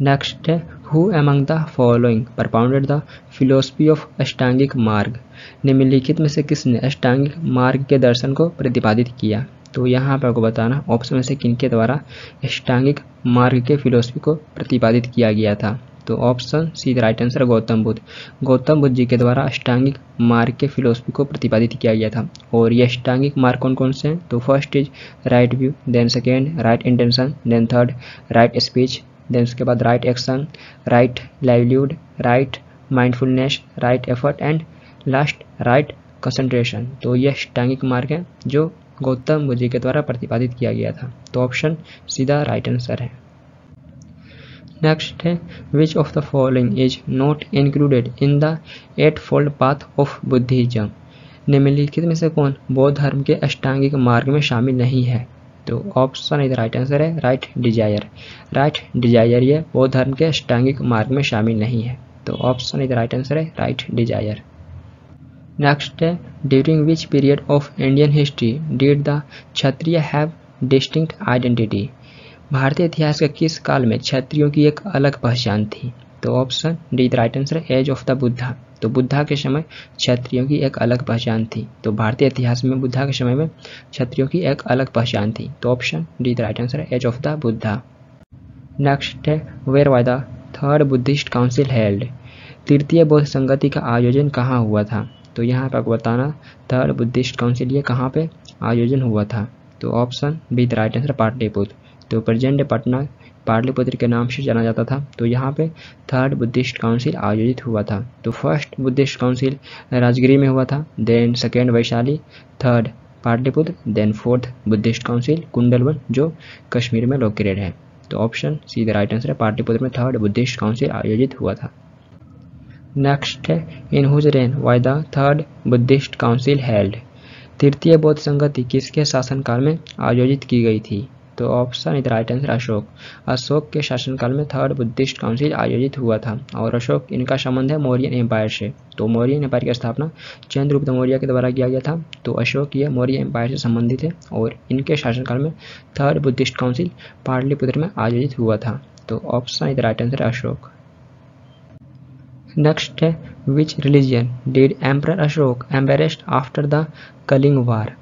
[SPEAKER 1] नेक्स्ट है who among the following propounded the philosophy of Ashtangik Marg निम्नलिखित में से किसने अष्टांगिक मार्ग के दर्शन को प्रतिपादित किया? तो यहाँ पर आपको बताना ऑप्शन में से किनके द्वारा अष्टांगिक मार्ग के फिलोसफी को प्रतिपादित किया गया था। तो option C right answer Gautam Buddha. Gautam Buddha ji के द्वारा अष्टांगिक मार्ग के फिलोसफी को प्रतिपादित किया गया था। और ये अष्टांगिक मार्ग कौन कौन से हैं? तो first is right view, then second right intention, then third right speech, then उसके बाद right action, right livelihood, right mindfulness, right effort, and last right concentration. तो ये अष्टांगिक मार्ग है जो गौतम बुद्ध के द्वारा प्रतिपादित किया गया था। तो ऑप्शन सीधा राइट आंसर है। नेक्स्ट है which of the following is not included in the eightfold path of Buddhism निम्नलिखित में से कौन बौद्ध धर्म के अष्टांगिक मार्ग में शामिल नहीं है? तो ऑप्शन इधर राइट आंसर है राइट डिज़ायर राइट डिज़ायर ये बौद्ध धर्म के अष्टांगिक मार्ग में शामिल नहीं है। तो ऑप्शन इधर राइट आंसर है right desire next during which period of Indian history did the Kshatriya have distinct identity भारतीय इतिहास के किस काल में क्षत्रियों की एक अलग पहचान थी? तो option D the right answer age of the Buddha तो बुद्धा के समय क्षत्रियों की एक अलग पहचान थी। तो भारतीय इतिहास में बुद्धा के समय में क्षत्रियों की एक अलग पहचान थी। तो option D the right answer age of the Buddha next है where was the third Buddhist council held तृतीय बौद्ध संगति का आयोजन कहाँ हुआ था? तो यहाँ पर आपको बताना थर्ड बुद्धिस्ट काउंसिल ये कहाँ पे आयोजन हुआ था। तो option B the right answer Pataliputra तो प्रेजेंट पटना पाटलिपुत्र के नाम से जाना जाता था। तो यहाँ पे थर्ड बुद्धिस्ट काउंसिल आयोजित हुआ था। तो फ़र्स्ट बुद्धिस्ट काउंसिल राजगिरी में हुआ था then second Vaishali third Pataliputra then fourth Buddhist council Kundalvan, जो कश्मीर में लोकेटेड है। तो option C the right answer है पाटलिपुत्र में थर्ड बुद्धिस्ट काउंसिल आयोजित हुआ था। Next in whose reign why the third Buddhist council held तृतीय बौद्ध संगति किसके शासनकाल में आयोजित की गई थी? तो ऑप्शन इधर राइट आंसर अशोक अशोक के शासनकाल में थर्ड बुद्धिस्ट काउंसिल आयोजित हुआ था और अशोक इनका संबंध है मौर्य एम्पायर से। तो मौर्य एम्पायर की स्थापना चंद्रगुप्त मौर्य के द्वारा किया गया था। तो अशोक ये मौर्य एम्पायर से संबंधित है और इनके शासनकाल में थर्ड बुद्धिस्ट काउंसिल पाटलिपुत्र में आयोजित हुआ था। तो ऑप्शन इधर राइट आंसर अशोक नेक्स्ट है which religion did emperor Ashoka embrace after the Kalinga war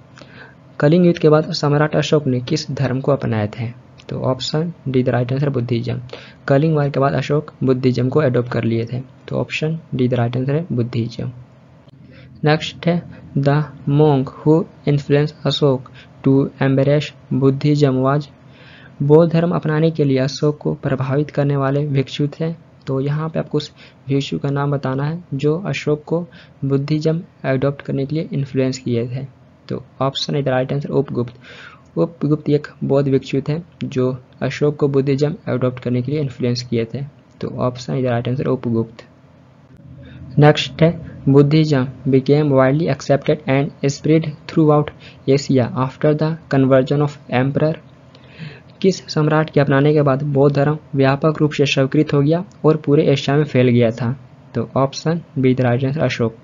[SPEAKER 1] Kalinga युद्ध के बाद सम्राट अशोक ने किस धर्म को अपनाए थे? तो option D the right answer Buddhism Kalinga war के बाद अशोक बुद्धिज्म को एडोप्ट कर लिए थे। तो option D the right answer है बुद्धिज्म नेक्स्ट है the monk who influence Ashoka to embrace Buddhism was बौद्ध धर्म अपनाने के लिए अशोक को प्रभावित करने वाले भिक्षु थे। तो यहाँ पे आपको उस भिक्षु का नाम बताना है, जो अशोक को बुद्धिज्म एडॉप्ट करने के लिए इन्फ्लुएंस किए थे। तो ऑप्शन है राइट आंसर उपगुप्त उपगुप्त एक बौद्ध भिक्षु थे जो अशोक को बुद्धिज्म एडॉप्ट करने के लिए इन्फ्लुएंस किए थे। तो ऑप्शन है राइट आंसर उपगुप्त नेक्स्ट है, Buddhism became widely accepted and spread throughout Asia after the conversion of emperor किस सम्राट के अपनाने के बाद बौद्ध धर्म व्यापक रूप से स्वीकृत हो गया और पूरे एशिया में फैल गया था? तो option B the answer Ashoka.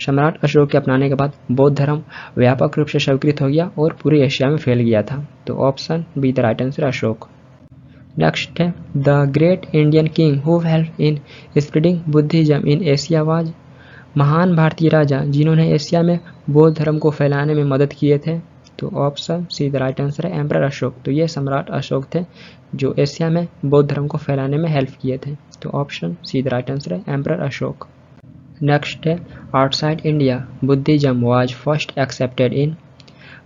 [SPEAKER 1] सम्राट अशोक के अपनाने के बाद बौद्ध धर्म व्यापक रूप से स्वीकृत हो गया और पूरे एशिया में फैल गया था। तो option B the right answer Ashoka. Next है the great Indian king who help in spreading Buddhism in Asia was महान भारतीय राजा जिन्होंने एशिया में बौद्ध धर्म को फैलाने में मदद किए थे। तो option C the right answer है एम्पर अशोक तो ये सम्राट अशोक थे, जो एशिया में बौद्ध धर्म को फैलाने में हेल्प किए थे। तो option C the right answer है एम्पर अशोक नेक्स्ट है outside India Buddhism was first accepted in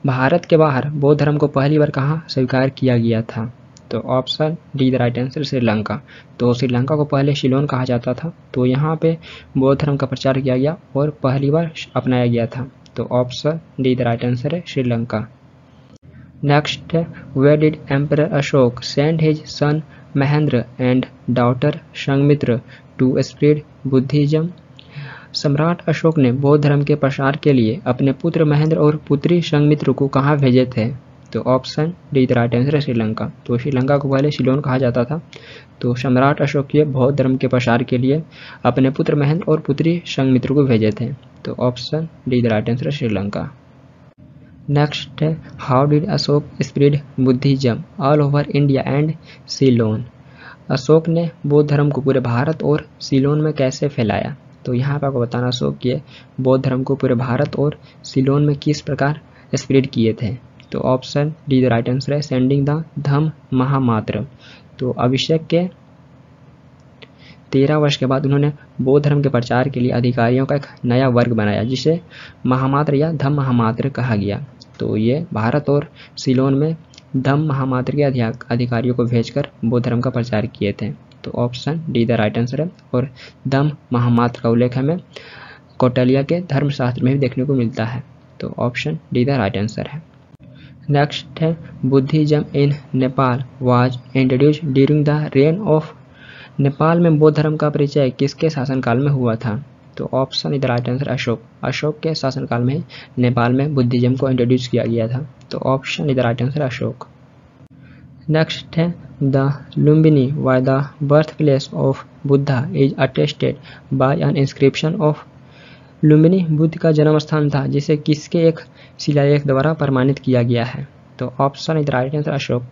[SPEAKER 1] Bharat के बाहर। बौद्ध धर्म को पहली बार कहाँ स्वीकार किया गया था? तो option D the right answer Sri Lanka. तो श्रीलंका को पहले शिलोन कहा जाता था। तो यहाँ पे बौद्ध धर्म का प्रचार किया गया और पहली बार अपनाया गया था। तो option D the right answer है Sri Lanka next where did emperor Ashoka send his son Mahendra and daughter Sanghamitra to spread Buddhism सम्राट अशोक ने बौद्ध धर्म के प्रसार के लिए अपने पुत्र महेंद्र और पुत्री संगमित्र को कहाँ भेजे थे? तो option D the right answer है श्रीलंका तो श्रीलंका को पहले सिलोन कहा जाता था। तो सम्राट अशोक के बौद्ध धर्म के प्रसार के लिए अपने पुत्र महेंद्र और पुत्री संगमित्र को भेजे थे। तो option D, the right answer, Sri Lanka. Next है how did Ashoka spread Buddhism all over India and Ceylon? Ashoka ने बौद्ध धर्म को पूरे भारत और सिलोन में कैसे फैलाया? तो यहाँ पे आपको बताना अशोक किए बौद्ध धर्म को पूरे भारत और सिलोन में किस प्रकार स्प्रेड किए थे? तो option D, the right answer है सेंडिंग द धम महामात्र। तो अभिषेक के तेरह वर्ष के बाद उन्होंने बौद्ध धर्म के प्रचार के लिए अधिकारियों का एक नया वर्ग बनाया, जिसे महामात्र या धम महामात्र कहा गया। तो ये भारत और सिलोन में धम महामात्र के अधिकारियों को भेजकर बौद्ध धर्म का प्रचार किए थे। तो option D the right answer है और दम महामात्र का उल्लेख हमें कौटलिया के धर्मशास्त्र में भी देखने को मिलता है। तो option D the right answer है। नेक्स्ट है Buddhism in Nepal was introduce during the reign of Nepal में बौद्ध धर्म का परिचय किसके शासनकाल में हुआ था? तो ऑप्शन इधर राइट आंसर अशोक अशोक के शासनकाल में नेपाल में बुद्धिज्म को इंट्रोड्यूस किया गया था। तो ऑप्शन इधर राइट आंसर अशोक नेक्स्ट है the Lumbini why the birth place of Buddha is attested by an inscription of Lumbini Buddha का जन्म स्थान था, जिसे किसके एक शिलालेख द्वारा प्रमाणित किया गया है। तो option is right answer Ashoka.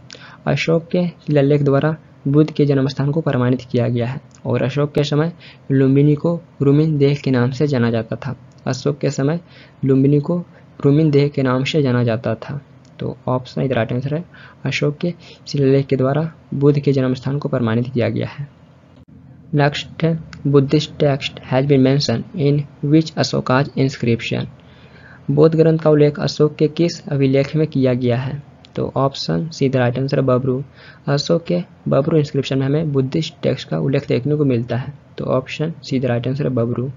[SPEAKER 1] Ashoka के शिलालेख द्वारा बुद्ध के जन्म स्थान को प्रमाणित किया गया है और अशोक के समय लुम्बिनी को रुमिन देह के नाम से जाना जाता था। अशोक के समय लुम्बिनी को रुमिन देह के नाम से जाना जाता था। तो ऑप्शन इधर राइट आंसर है अशोक के शिलालेख के द्वारा बुद्ध के जन्म स्थान को प्रमाणित किया गया है। Next Buddhist text has been mention in which Ashoka's inscription बौद्ध ग्रंथ का उल्लेख अशोक के किस अभिलेख में किया गया है? तो option C the right answer Bhabru Ashoka के बबरू इंस्क्रिप्शन में हमें बुद्धिस्ट टेक्स्ट का उल्लेख देखने को मिलता है। तो option C the right answer Bhabru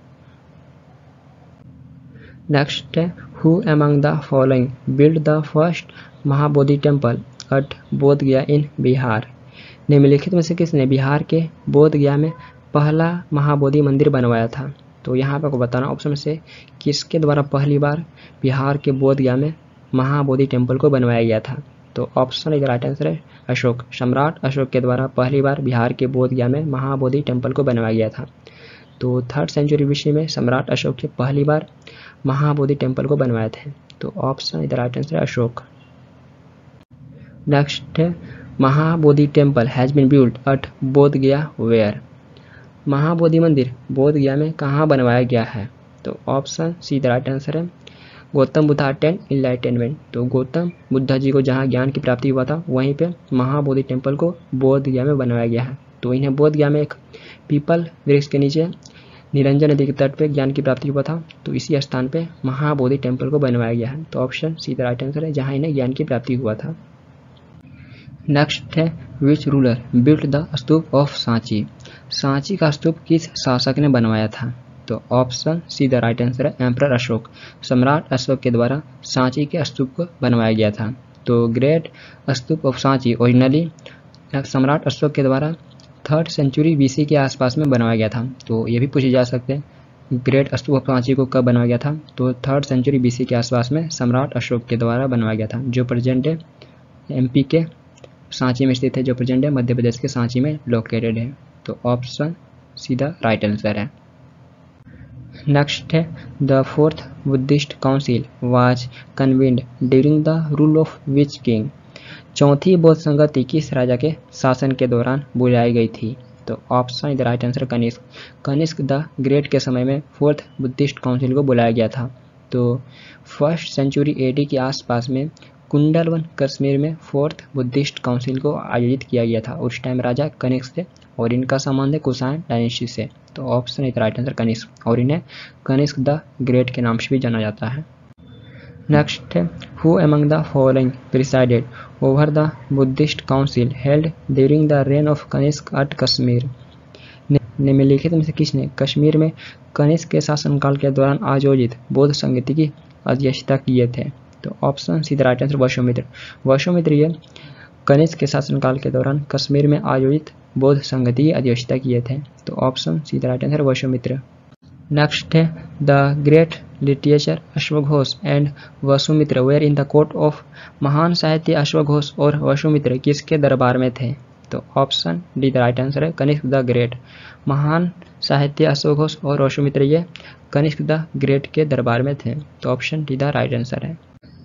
[SPEAKER 1] next है who among the following build the first Mahabodhi temple at Bodh Gaya in Bihar निम्नलिखित में से किसने बिहार के बोध गया में पहला महाबोधि मंदिर बनवाया था? तो यहाँ पे आपको बताना ऑप्शन से किसके द्वारा पहली बार बिहार के बोध गया में महाबोधि टेंपल को बनवाया गया था? तो ऑप्शन इधर राइट आंसर है, अशोक सम्राट। अशोक के द्वारा पहली बार बिहार के बोध गया में महाबोधि टेंपल को बनवाया गया था। तो थर्ड सेंचुरी विषय में सम्राट अशोक के पहली बार महाबोधि टेंपल को बनवाए थे। तो ऑप्शन इधर राइट आंसर है, अशोक। नेक्स्ट है, Mahabodhi temple has been built at Bodh Gaya where Mahabodhi मंदिर बोध गया में कहाँ बनवाया गया है? तो option C the right answer है, गौतम बुद्धा टेन इनलाइटेनमेंट तो गौतम बुद्धा जी को जहाँ ज्ञान की प्राप्ति हुआ था, वहीं पे महाबोधि टेंपल को बोध गया में बनवाया गया है। तो इन्हें बोध गया में एक पीपल वृक्ष के नीचे निरंजन नदी के तट पे ज्ञान की प्राप्ति हुआ था तो इसी स्थान पर महाबोधि टेंपल को बनवाया गया है। तो option C the right answer है, जहाँ इन्हें ज्ञान की प्राप्ति हुआ था। नेक्स्ट है which ruler built the stupa of Sanchi Sanchi का स्तूप किस शासक ने बनवाया था? तो option C the right answer है एम्पर अशोक। सम्राट अशोक के द्वारा सांची के स्तूप को बनवाया गया था। तो great stupa of Sanchi originally सम्राट अशोक के द्वारा थर्ड सेंचुरी बीसी के आसपास में बनवाया गया था। तो ये भी पूछे जा सकते हैं, ग्रेट स्तूप ऑफ़ सांची को कब बनवाया गया था? तो थर्ड सेंचुरी बीसी के आसपास में सम्राट अशोक के द्वारा बनवाया गया था, जो प्रेजेंट है एमपी के सांची में स्थित है, जो प्रेजेंट है मध्य प्रदेश के सांची में लोकेटेड है। तो ऑप्शन सीधा राइट आंसर है। नेक्स्ट है the fourth Buddhist council was convened during the rule of which king चौथी बौद्ध संगति किस राजा के शासन के दौरान बुलाई गई थी। तो option the right answer Kanishka. Kanishka the great के समय में फोर्थ बुद्धिस्ट काउंसिल को बुलाया गया था। तो फ़र्स्ट सेंचुरी एडी के आसपास में कुंडलवन कश्मीर में फोर्थ बुद्धिस्ट काउंसिल को आयोजित किया गया था। उस टाइम राजा कनिष्क थे। और इनका संबंध है कुषाण डायनेस्टी से। तो ऑप्शन है राइट आंसर कनिष्क। और इन्हें कनिष्क द ग्रेट के नाम से भी जाना जाता है। नेक्स्ट है who among the following presided over the Buddhist council held during the reign of Kanishka at Kashmir निम्नलिखित में से किसने कश्मीर में कनिष्क के शासनकाल के दौरान आयोजित बौद्ध संगति की अध्यक्षता किए थे। तो ऑप्शन सीधा राइट आंसर वशोमित्र वशोमित्र ये कनिष्क के शासनकाल के दौरान कश्मीर में आयोजित बौद्ध संगति अध्यक्षता किए थे। तो ऑप्शन सीधा राइट आंसर वशोमित्र नेक्स्ट है the great literature अश्वघोष and Vasumitra. Were in the court of महान साहित्य अश्वघोष और वसुमित्र किसके दरबार में थे? तो option D the right answer है, कनिष्क द ग्रेट महान साहित्य अश्वघोष और वसुमित्र ये कनिष्क द ग्रेट के दरबार में थे। तो option D the right answer है।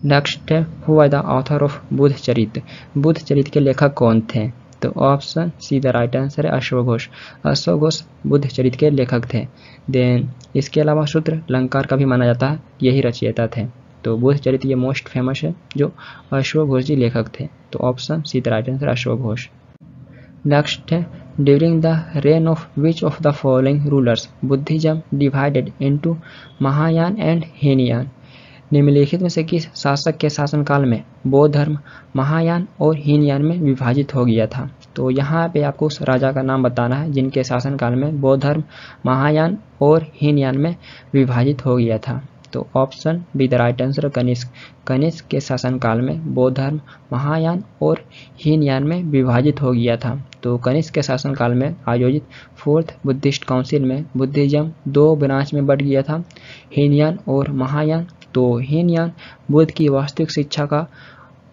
[SPEAKER 1] नेक्स्ट है who are the author of Buddha Charit Buddhacharita के लेखक कौन थे? तो option C the right answer है अश्वघोष। अश्वघोष बुद्ध चरित के लेखक थे। देन, इसके अलावा सूत्र, लंकार का भी माना जाता है, यही रचयिता थे। तो बुद्ध चरित ये मोस्ट फ़ेमस है, जो अश्वघोष जी लेखक थे। तो option C the right answer, अश्वघोष। Next है during the reign of which of the following rulers Buddhism divided into Mahayana and Hinayana. निम्नलिखित में से किस शासक के शासनकाल में बौद्ध धर्म, महायान और हीनयान में विभाजित हो गया था। तो यहाँ पे आपको उस राजा का नाम बताना है, जिनके शासनकाल में बौद्ध धर्म, महायान और हीनयान में विभाजित हो गया था। तो option B the right answer, Kanishka. Kanishka के शासनकाल में बौद्ध धर्म, महायान और हीनयान में विभाजित हो गया था। तो कनिष्क के शासनकाल में आयोजित फोर्थ बुद्धिस्ट काउंसिल में बुद्धिज्म दो ब्रांच में बढ़ गया था। हीनयान और महायान तो हीनयान बुद्ध की वास्तविक शिक्षा का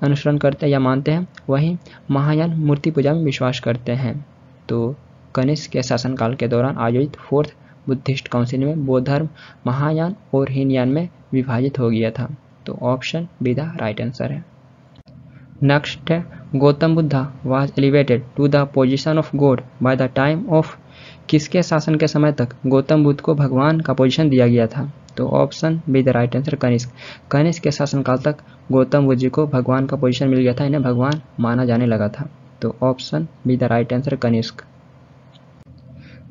[SPEAKER 1] अनुसरण करते हैं या मानते हैं, वहीं महायान मूर्ति पूजा में विश्वास करते हैं। तो कनिष्क के शासनकाल के दौरान आयोजित फोर्थ बुद्धिस्ट काउंसिल में बौद्ध धर्म, महायान और हीनयान में विभाजित हो गया था। तो option B the right answer है। नेक्स्ट है, Gautam Buddha was elevated to the position of god by the time of किसके शासन के समय तक गौतम बुद्ध को भगवान का पोजीशन दिया गया था? तो option B the right answer Kanishka Kanishka के शासनकाल तक गौतम बुद्ध जी को भगवान का पोजीशन मिल गया था, इन्हें भगवान माना जाने लगा था। तो option B the right answer Kanishka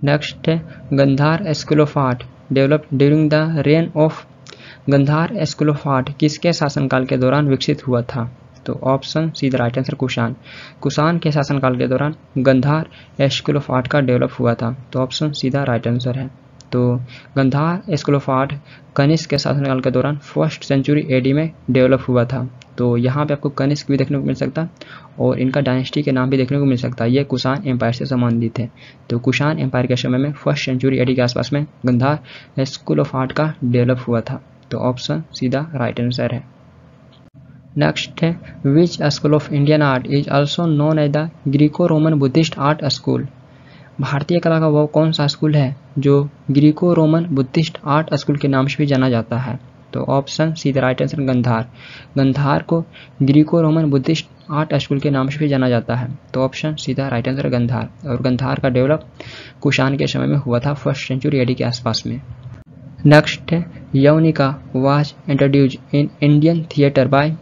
[SPEAKER 1] next है Gandhara school of art develop during the reign of Gandhara school of art किसके शासनकाल के दौरान विकसित हुआ था? तो option C the right answer Kushan Kushan के शासनकाल के दौरान गंधार स्कूल ऑफ़ आर्ट का डेवलप हुआ था। तो ऑप्शन सीधा राइट आंसर है। तो Gandhara school of art Kanishka के शासनकाल के दौरान फ़र्स्ट सेंचुरी एडी में डेवलप हुआ था। तो यहाँ पे आपको कनिष्क भी देखने को मिल सकता और इनका डायनेस्टी के नाम भी देखने को मिल सकता। है ये कुषाण एम्पायर से संबंधित है। तो कुषाण एम्पायर के समय में फ़र्स्ट सेंचुरी एडी के आसपास में गंधार स्कूल ऑफ़ आर्ट का डेवलप हुआ था। तो ऑप्शन सीधा राइट आंसर है। नेक्स्ट है which school of Indian art is also known as the Greco Roman Buddhist art school भारतीय कला का वो कौन सा स्कूल है, जो Greco Roman Buddhist art school के नाम से भी जाना जाता है? तो option C the right answer Gandhara. Gandhara को Greco Roman Buddhist art school के नाम से भी जाना जाता है। तो ऑप्शन सीधा राइट आंसर गंधार। और गंधार का डेवलप कुषाण के समय में हुआ था, फ़र्स्ट सेंचुरी एडी के आसपास में। नेक्स्ट है yavanika was introduce in Indian theatre by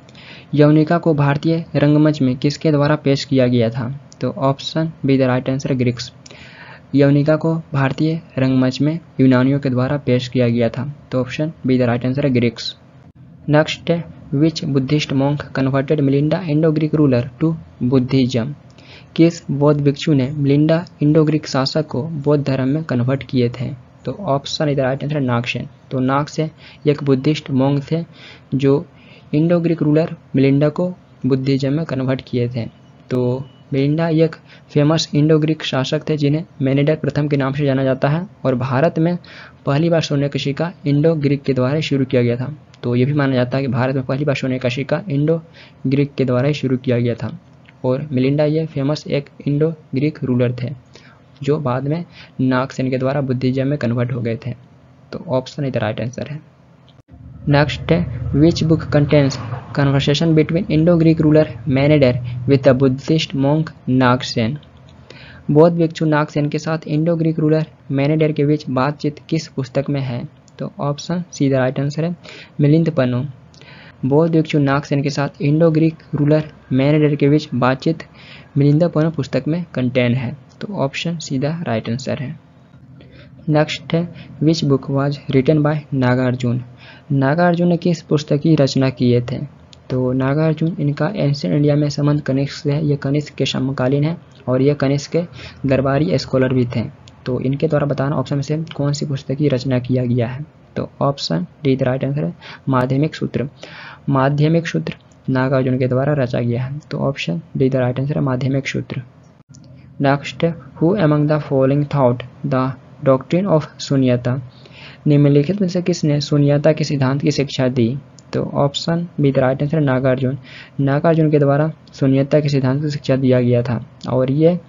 [SPEAKER 1] yavanika को भारतीय रंगमंच में किसके द्वारा पेश किया गया था? तो option B the right answer Greeks. Yavanika को भारतीय रंगमंच में यूनानियों के द्वारा पेश किया गया था। तो option B the right answer है Greeks next which Buddhist monk converted Milinda Indo Greek ruler to Buddhism किस बौद्ध भिक्षु ने मिलिंडा इंडो ग्रीक शासक को बौद्ध धर्म में कन्वर्ट किए थे? तो ऑप्शन इधर राइट आंसर नागसेन तो नागसेन एक बुद्धिस्ट मोंग थे, जो इंडो ग्रीक रूलर मिलिंडा को बुद्धिज्म में कन्वर्ट किए थे। तो मिलिंडा एक फ़ेमस इंडो ग्रीक शासक थे, जिन्हें मैनेडर प्रथम के नाम से जाना जाता है और भारत में पहली बार सोने का सिक्का इंडो ग्रीक के द्वारा शुरू किया गया था। तो ये भी माना जाता है कि भारत में पहली बार सोने का सिक्का इंडो ग्रीक के द्वारा ही शुरू किया गया था। और मिलिंडा ये फ़ेमस एक इंडो ग्रीक रूलर थे, जो बाद में नागसेन के द्वारा बुद्धिज्म में कन्वर्ट हो गए थे। तो ऑप्शन इधर राइट आंसर है। नेक्स्ट है which book contains conversation between Indo-Greek ruler Menander with the Buddhist monk Nagsen. बौद्ध भिक्षु नागसेन के साथ इंडो ग्रीक रूलर मैनेडर के बीच बातचीत किस पुस्तक में है? तो ऑप्शन सीधा राइट आंसर है, मिलिंद पनो बौद्ध भिक्षु नागसेन के साथ इंडो ग्रीक रूलर मैनेडर के बीच बातचीत मिलिंद पनो पुस्तक में कंटेन है तो ऑप्शन सीधा राइट आंसर है। नेक्स्ट है which book was written by Nagarjuna Nagarjuna ने किस पुस्तक की रचना किए थे? तो नागार्जुन इनका एंशियन इंडिया में संबंध कनिष्क है, ये कनिष्क के समकालीन है और ये कनिष्क के दरबारी स्कॉलर भी थे। तो इनके द्वारा बताना ऑप्शन में से कौन सी पुस्तक की रचना किया गया है? तो option D the right answer है, माध्यमिक सूत्र। माध्यमिक सूत्र नागार्जुन के द्वारा रचा गया है। तो option D the right answer है, Madhyamika Sutra. Next who among the following thought the doctrine of shunyata निम्नलिखित में से किसने शून्यता के सिद्धांत की शिक्षा दी? तो option B, the right answer, Nagarjuna. Nagarjuna के द्वारा शून्यता के सिद्धांत की शिक्षा दिया गया था। और ये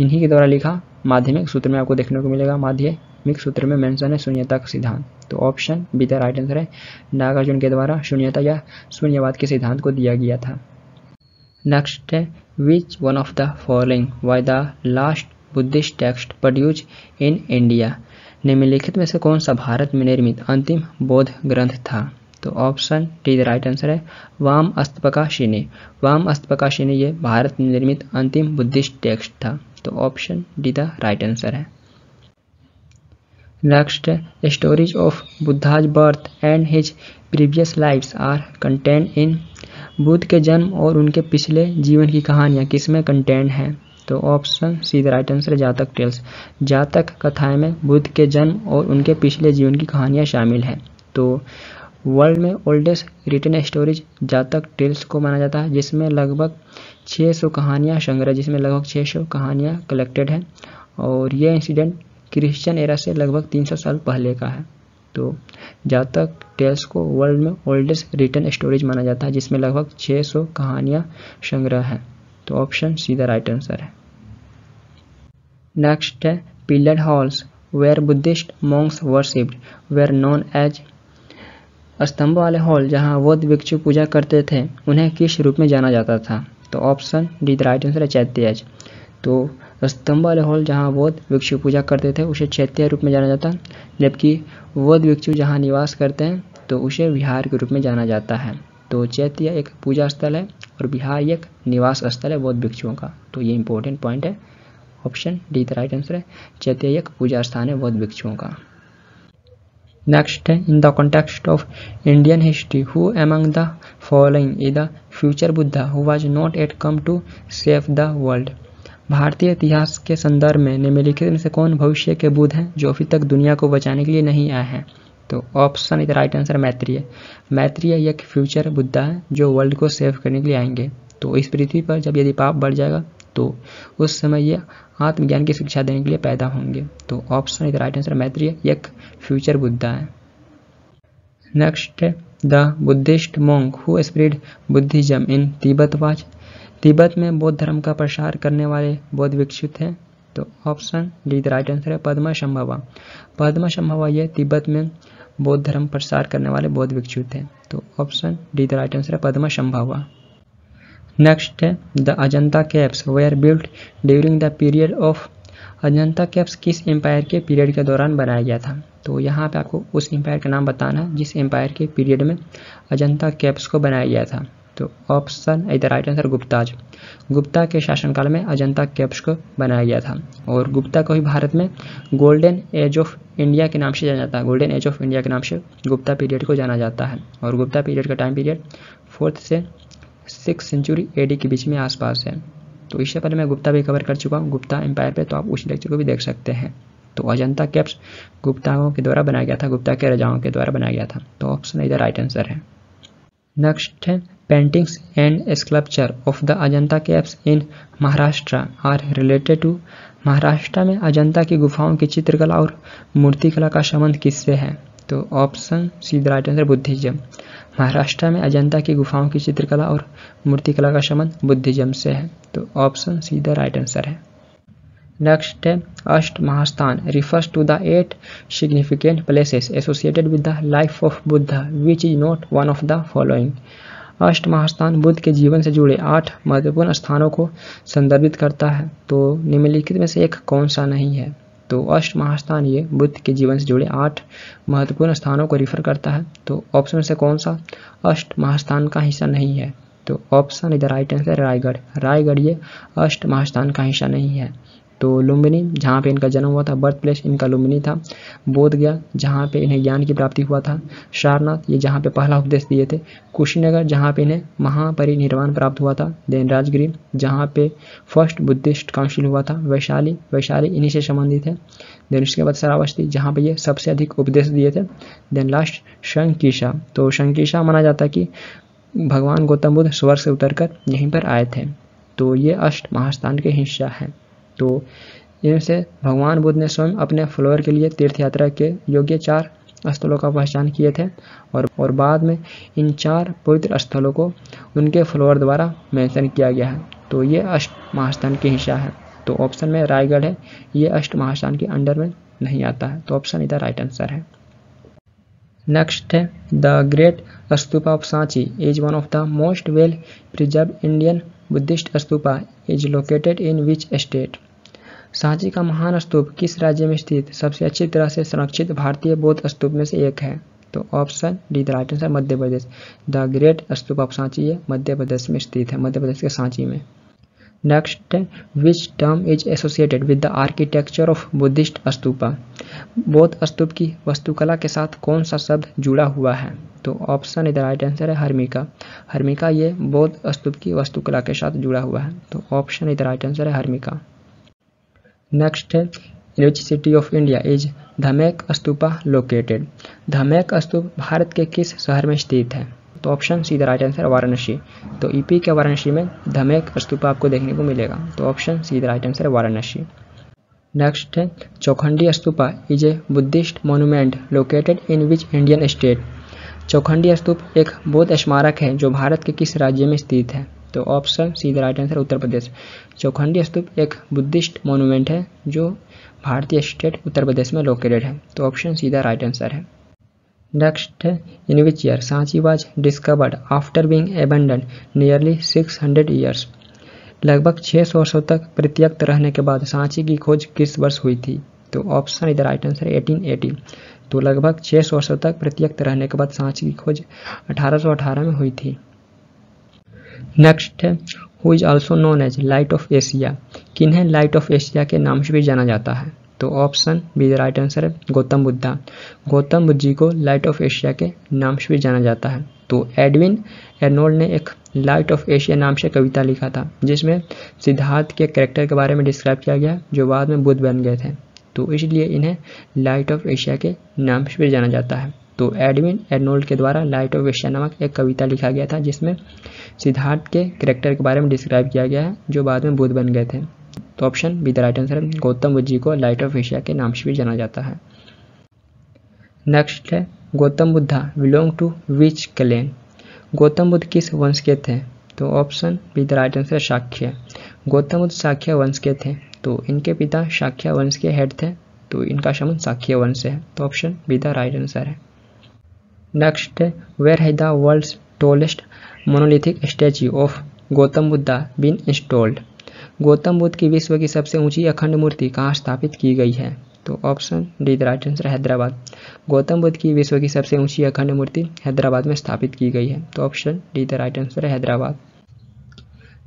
[SPEAKER 1] इन्हीं के द्वारा लिखा माध्यमिक सूत्र में आपको देखने को मिलेगा। माध्यमिक सूत्र में मेंशन है शून्यता का सिद्धांत। तो option B, the right answer है। नागार्जुन के द्वारा शून्यता या शून्यवाद के सिद्धांत को दिया गया था। नेक्स्ट है which one of the following why the last Buddhist text produce in India निम्नलिखित में से कौन सा भारत में निर्मित अंतिम बौद्ध ग्रंथ था? तो option D the right answer है, वाम अस्तपकाशिनी। वाम अस्तपकाशिनी ये भारत निर्मित अंतिम बुद्धिस्ट टेक्स्ट था। तो option D the right answer है। Next stories of Buddha's birth and his previous lifes are content in Buddha के जन्म और उनके पिछले जीवन की कहानियाँ किसमें कंटेंट हैं? तो option C the right answer Jataka tales Jataka कथाएँ में बुद्ध के जन्म और उनके पिछले जीवन की कहानियाँ शामिल हैं। तो वर्ल्ड में oldest written stories Jataka tales को माना जाता है, जिसमें लगभग 600 कहानियाँ संग्रह, जिसमें लगभग 600 कहानियाँ कलेक्टेड हैं। और यह इंसिडेंट क्रिश्चियन एरा से लगभग 300 साल पहले का है। तो जातक टेल्स को वर्ल्ड में ओल्डेस्ट रिटर्न स्टोरेज माना जाता है, जिसमें लगभग 600 कहानियाँ संग्रह हैं। तो ऑप्शन सीधा राइट आंसर है। नेक्स्ट है pillar halls where Buddhist monks worshipped were known as स्तंभ वाले हॉल जहाँ बौद्ध भिक्षु पूजा करते थे, उन्हें किस रूप में जाना जाता था? तो option D the right answer है चैत्यज तो स्तंभ वाले हॉल जहाँ बौद्ध भिक्षु पूजा करते थे, उसे चैत्य रूप में जाना जाता, जबकि बौद्ध भिक्षु जहाँ निवास करते हैं तो उसे विहार के रूप में जाना जाता है। तो चैत्य एक पूजा स्थल है और बिहार एक निवास स्थल है बौद्ध भिक्षुओं का। तो ये इंपॉर्टेंट पॉइंट है। Option D the right answer है चैत्य एक पूजा स्थान है बौद्ध भिक्षुओं का। Next, in the context of Indian history, who among the following is the future Buddha who was not yet come to save the world? भारतीय इतिहास के संदर्भ में निम्नलिखित में से कौन भविष्य के बुद्ध हैं जो अभी तक दुनिया को बचाने के लिए नहीं आए हैं? तो ऑप्शन इधर राइट आंसर मैत्रीय। मैत्रीय एक फ्यूचर बुद्धा है जो वर्ल्ड को सेव करने के लिए आएँगे। तो इस पृथ्वी पर जब यदि पाप बढ़ जाएगा तो उस समय ये आत्मज्ञान की शिक्षा देने के लिए पैदा होंगे। तो ऑप्शन इधर राइट आंसर मैत्रीय एक फ्यूचर बुद्धा है। Next the Buddhist monk who spread Buddhism in Tibet watch Tibet में बौद्ध धर्म का प्रसार करने वाले बौद्ध विकसित हैं। तो option D the right answer है, पद्मा संभवा पद्मा संभवा ये तिब्बत में बौद्ध धर्म प्रसार करने वाले बौद्ध विकसित हैं। तो option D the right answer है, पद्मा संभवा नेक्स्ट है the Ajanta caves were built during the period of Ajanta caves किस एम्पायर के पीरियड के दौरान बनाया गया था? तो यहाँ पे आपको उस एम्पायर का नाम बताना है, जिस एम्पायर के पीरियड में अजंता कैप्स को बनाया गया था। तो ऑप्शन इधर राइट आंसर गुप्ताज गुप्ता के शासनकाल में अजंता कैप्स को बनाया गया था। और गुप्ता को ही भारत में गोल्डन एज ऑफ़ इंडिया के नाम से जाना जाता है। गोल्डन एज ऑफ़ इंडिया के नाम से गुप्ता पीरियड को जाना जाता है। और गुप्ता पीरियड का टाइम पीरियड फोर्थ से सिक्स सेंचुरी एडी के बीच में आसपास है। तो इससे पहले मैं गुप्ता भी कवर कर चुका हूँ। गुप्ता एम्पायर पे तो आप उस लेक्चर को भी देख सकते हैं। तो अजंता कैप्स गुप्ताओं के द्वारा बनाया गया था। गुप्ता के राजाओं के द्वारा बनाया गया था। तो ऑप्शन इधर राइट आंसर है। नेक्स्ट है paintings and sculpture of the Ajanta caves in Maharashtra are related to Maharashtra में अजंता की गुफाओं की चित्रकला और मूर्तिकला का संबंध किससे है? तो option C the right answer Buddhism. Maharashtra में अजंता की गुफाओं की चित्रकला और मूर्तिकला का संबंध बुद्धिज्म से है तो option C the right answer है। नेक्स्ट है Ashta Mahasthan refers to the eight significant places associated with the life of Buddha which is not one of the following Ashta Mahasthan Buddha के जीवन से जुड़े आठ महत्वपूर्ण स्थानों को संदर्भित करता है तो निम्नलिखित में से एक कौन सा नहीं है? तो अष्ट महास्थान ये बुद्ध के जीवन से जुड़े आठ महत्वपूर्ण स्थानों को रिफर करता है। तो ऑप्शन से कौन सा? अष्ट महास्थान का हिस्सा नहीं है। तो ऑप्शन इधर राइट आंसर रायगढ़। रायगढ़ ये अष्ट महास्थान का हिस्सा नहीं है। तो लुम्बिनी, जहाँ पे इनका जन्म हुआ था, बर्थ प्लेस इनका लुम्बिनी था। बोध गया, जहाँ पे इन्हें ज्ञान की प्राप्ति हुआ था। सारनाथ, ये जहाँ पे पहला उपदेश दिए थे। कुशीनगर, जहाँ पे इन्हें महापरिनिर्वाण प्राप्त हुआ था। देन राजगिरी, जहाँ पे फ़र्स्ट बुद्धिस्ट काउंसिल हुआ था। वैशाली वैशाली इन्हीं से संबंधित है। देन उसके बाद सरावस्ती जहाँ पे ये सबसे अधिक उपदेश दिए थे। देन लास्ट शंकीशा तो शंकीशा माना जाता है कि भगवान गौतम बुद्ध स्वर्ग से उतरकर यहीं पर आए थे। तो ये अष्ट महास्थान के हिस्सा है। तो इनसे भगवान, बुद्ध ने स्वयं अपने फ्लोअर के लिए तीर्थ यात्रा के योग्य चार स्थलों का पहचान किए थे और और बाद में इन चार पवित्र स्थलों को उनके फ्लोअर द्वारा मेंशन किया गया है। तो ये अष्ट महास्थान के हिस्सा है। तो ऑप्शन में रायगढ़ है। ये अष्ट महास्थान के अंडर में नहीं आता है। तो ऑप्शन इधर राइट आंसर है। नेक्स्ट है the great stupa of Sanchi is one of the most well preserve Indian Buddhist stupa is located in which state Sanchi का महान स्तूप किस राज्य में स्थित? सबसे अच्छी तरह से संरक्षित भारतीय बौद्ध स्तूप में से एक है। तो option D, the right answer, Madhya Pradesh. The great stupa of Sanchi है मध्य प्रदेश में स्थित है, मध्य प्रदेश के सांची में। Next which term is associated with the architecture of Buddhist stupa. बौद्ध स्तूप की वस्तुकला के साथ कौन सा शब्द जुड़ा हुआ है? तो ऑप्शन इधर राइट आंसर है हर्मिका। हर्मिका ये बौद्ध स्तूप की वस्तुकला के साथ जुड़ा हुआ है। तो ऑप्शन इधर राइट आंसर है हर्मिका। नेक्स्ट है in which city of India is Dhamek stupa located Dhamek स्तूप भारत के किस शहर में स्थित है? तो option C the right answer Varanasi. तो ईपी के वाराणसी में धमेक स्तूपा आपको देखने को मिलेगा। तो option C the right answer Varanasi. Next है Chaukhandi stupa is a Buddhist monument located in which Indian state Chaukhandi स्तूप एक बौद्ध स्मारक है जो भारत के किस राज्य में स्थित है? तो option C the right answer Uttar Pradesh. Chaukhandi स्तूप एक बुद्धिस्ट मोन्यूमेंट है, जो भारतीय स्टेट उत्तर प्रदेश में लोकेटेड है। तो option C the right answer है। नेक्स्ट है in which year Sanchi was discovered after being abandon nearly 600 years लगभग 600 वर्षों तक प्रत्यक्त रहने के बाद सांची की खोज किस वर्ष हुई थी? तो ऑप्शन इधर राइट आंसर 1880 तो लगभग 600 वर्षों तक प्रत्यक्त रहने के बाद सांची की खोज 1818 में हुई थी। नेक्स्ट है who is also known as light of Asia किन्हें लाइट ऑफ़ एशिया के नाम से भी जाना जाता है? तो option B the right answer है, गौतम बुद्धा। गौतम बुद्ध जी को लाइट ऑफ़ एशिया के नाम से भी जाना जाता है। तो एडविन एर्नोल्ड ने एक लाइट ऑफ़ एशिया नाम से कविता लिखा था, जिसमें सिद्धार्थ के करेक्टर के बारे में डिस्क्राइब किया गया, जो बाद में बुद्ध बन गए थे। तो इसलिए इन्हें लाइट ऑफ़ एशिया के नाम से भी जाना जाता है। तो एडविन एर्नोल्ड के द्वारा लाइट ऑफ़ एशिया नामक एक कविता लिखा गया था, जिसमें सिद्धार्थ के कैरेक्टर के बारे में डिस्क्राइब किया गया है, जो बाद में बुद्ध बन गए थे। तो option B the right answer है। गौतम बुद्ध जी को लाइट ऑफ़ एशिया के नाम से भी जाना जाता है। नेक्स्ट है, Gautam Buddha belong to which clan Gautam Buddha किस वंश के थे? तो option B the right answer Shakya. Gautam Buddha Shakya वंश के थे तो इनके पिता शाक्य वंश के हेड थे तो इनका संबंध शाक्य वंश है। तो option B the right answer है। Next where is world's tallest monolithic statue of Gautam Buddha been installed Gautam Buddha की विश्व की सबसे ऊँची अखंड मूर्ति कहाँ स्थापित की गई है? तो option D the right answer Hyderabad. Gautam Buddha की विश्व की सबसे ऊँची अखंड मूर्ति हैदराबाद में स्थापित की गई है। तो option D the right answer Hyderabad.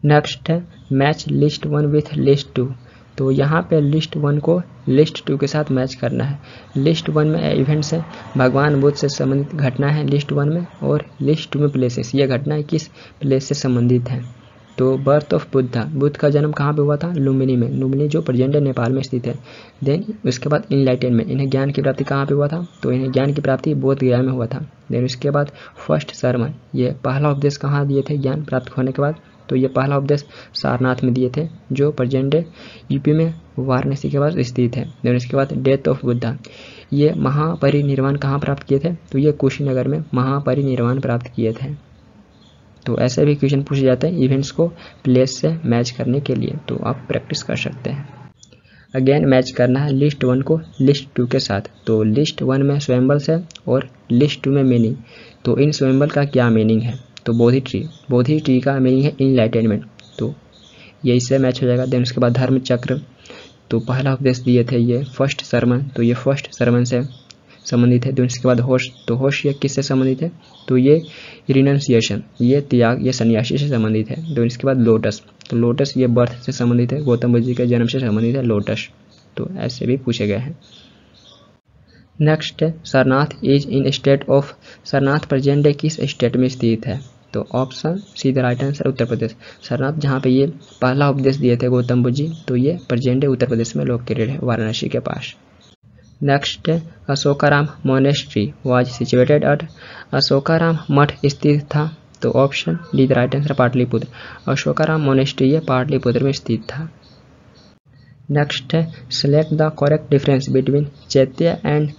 [SPEAKER 1] Next है match list one with list two तो यहाँ पे लिस्ट वन को लिस्ट टू के साथ मैच करना है। लिस्ट वन में इवेंट्स है। भगवान बुद्ध से संबंधित घटना है लिस्ट वन में और लिस्ट टू में प्लेसेस ये घटनाएँ किस प्लेस से संबंधित हैं? तो बर्थ ऑफ़ बुद्धा बुद्ध का जन्म कहाँ पे हुआ था? लुम्बिनी में। लुम्बिनी जो प्रेजेंट नेपाल में स्थित है। देन उसके बाद इनलाइटेनमेंट इन्हें ज्ञान की प्राप्ति कहाँ पे हुआ था? तो इन्हें ज्ञान की प्राप्ति बोध गया में हुआ था। देन उसके बाद फ़र्स्ट सरमन ये पहला उपदेश कहाँ दिए थे? ज्ञान प्राप्त होने के बाद तो ये पहला उपदेश सारनाथ में दिए थे, जो प्रेजेंट यूपी में वाराणसी के पास स्थित है। देन उसके बाद डेथ ऑफ़ बुद्धा ये महापरिनिर्वाण कहाँ प्राप्त किए थे? तो ये कुशीनगर में महापरिनिर्वाण प्राप्त किए थे। तो ऐसे भी क्वेश्चन पूछे जाते हैं इवेंट्स को प्लेस से मैच करने के लिए। तो आप प्रैक्टिस कर सकते हैं। अगेन मैच करना है लिस्ट वन को लिस्ट टू के साथ। तो लिस्ट वन में स्वयंबल्स है और लिस्ट टू में मीनिंग तो इन स्वयंबल का क्या मीनिंग है? तो बोधि ट्री बोधि ट्री का मीनिंग है इनलाइटेनमेंट तो ये इससे मैच हो जाएगा। देन उसके बाद धर्म चक्र। तो पहला उपदेश दिए थे ये फ़र्स्ट सरमन तो ये फ़र्स्ट सरमन से संबंधित है। तो इसके बाद होश। तो होश ये किससे संबंधित है? तो ये रिनाउंसिएशन ये त्याग, ये सन्यासी से संबंधित है। तो इसके बाद लोटस तो लोटस ये बर्थ से संबंधित है। गौतम बुद्ध जी के जन्म से संबंधित है लोटस तो ऐसे भी पूछे गए हैं। Next Sarnath is in state of Sarnath present day किस स्टेट में स्थित है? तो option C the right answer Uttar Pradesh. Sarnath जहाँ पे ये पहला उपदेश दिए थे, गौतम बुद्ध जी तो ये प्रेजेंट उत्तर प्रदेश में लोकेटेड है, वाराणसी के पास। Next Ashokarama monastery was situated at Ashokarama मठ स्थित था। तो option D the right answer Pataliputra. Ashokarama monastery ये पाटलिपुत्र में स्थित था। नेक्स्ट है select the correct difference between chaitya and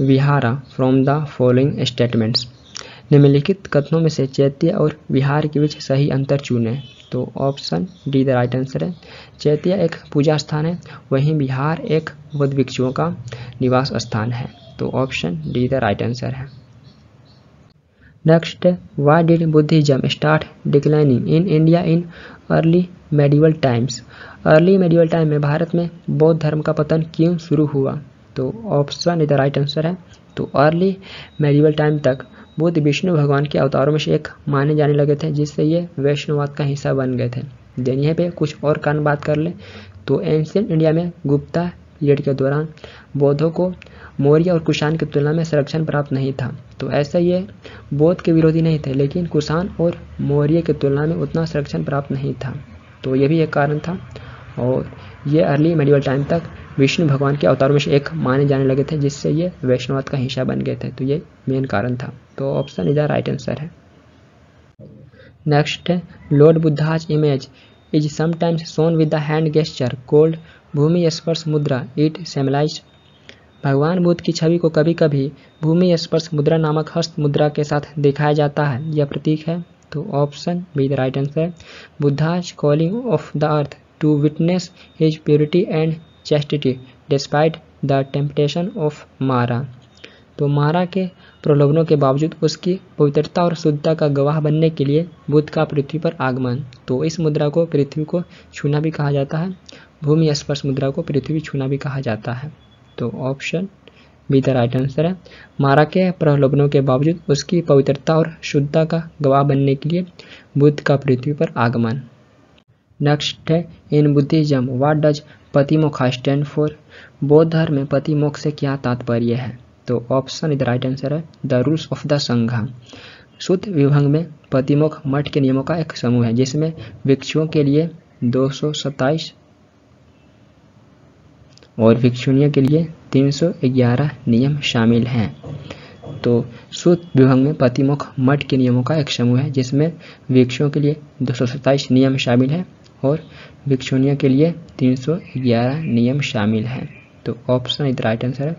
[SPEAKER 1] vihara from the following statements निम्नलिखित कथनों में से चैत्य और विहार के बीच सही अंतर चुने। तो option D, the right answer है। चैत्य एक पूजा स्थान है, वहीं बिहार एक बुद्ध भिक्षुओं का निवास स्थान है। तो option D, the right answer है। Next why did Buddhism start declining in India in early medieval times early medieval time में भारत में बौद्ध धर्म का पतन क्यों शुरू हुआ? तो ऑप्शन द राइट आंसर है। तो अर्ली मेडिवल टाइम तक बुद्ध, विष्णु भगवान के अवतारों में से एक माने जाने लगे थे, जिससे ये वैष्णववाद का हिस्सा बन गए थे। देन यहाँ पे कुछ और कारण बात कर ले तो एंशियंट इंडिया में गुप्ता पीरियड के दौरान बौद्धों को मौर्य और कुषाण की तुलना में संरक्षण प्राप्त नहीं था। तो ऐसा ये बौद्ध के विरोधी नहीं थे, लेकिन कुषाण और मौर्य की तुलना में उतना संरक्षण प्राप्त नहीं था। तो ये भी एक कारण था, और ये अर्ली मेडिवल टाइम तक विष्णु भगवान के अवतारों में से एक माने जाने लगे थे, जिससे ये वैष्णववाद का हिस्सा बन गए थे। तो ये मेन कारण था। तो option is the right answer है। नेक्स्ट है lord Buddha's image is sometimes shown with the hand gesture called bhumi sparsha mudra it सेमलाइज भगवान बुद्ध की छवि को कभी कभी भूमि स्पर्श मुद्रा नामक हस्त मुद्रा के साथ दिखाया जाता है। यह प्रतीक है। तो option B the right answer Buddha's calling of the earth to witness his purity and chastity despite the temptation of Mara तो मारा के प्रलोभनों के बावजूद उसकी पवित्रता और शुद्धता का गवाह बनने के लिए बुद्ध का पृथ्वी पर आगमन। तो इस मुद्रा को पृथ्वी को छूना भी कहा जाता है। भूमि स्पर्श मुद्रा को पृथ्वी छूना भी कहा जाता है। तो option B the right answer है। मारा के प्रलोभनों के बावजूद उसकी पवित्रता और शुद्धता का गवाह बनने के लिए बुद्ध का पृथ्वी पर आगमन। नेक्स्ट है in Buddhism what does Patimokkha stand for. बौद्ध धर्म में पतिमोक्ष से क्या तात्पर्य है? तो ऑप्शन इधर राइट आंसर है, the rules of the sangha Sutta Vibhanga में प्रतिमुख मठ के नियमों का एक समूह है, जिसमें भिक्षुओं के लिए दो और भिक्षुणियों के लिए 311 नियम शामिल हैं। तो शुद्ध विभंग में प्रतिमुख मठ के नियमों का एक समूह है, जिसमें भिक्षुओं के लिए दो सौ सताइस नियम शामिल हैं। और भिक्षुणियों के लिए 311 नियम शामिल हैं। तो ऑप्शन इज़ राइट आंसर है।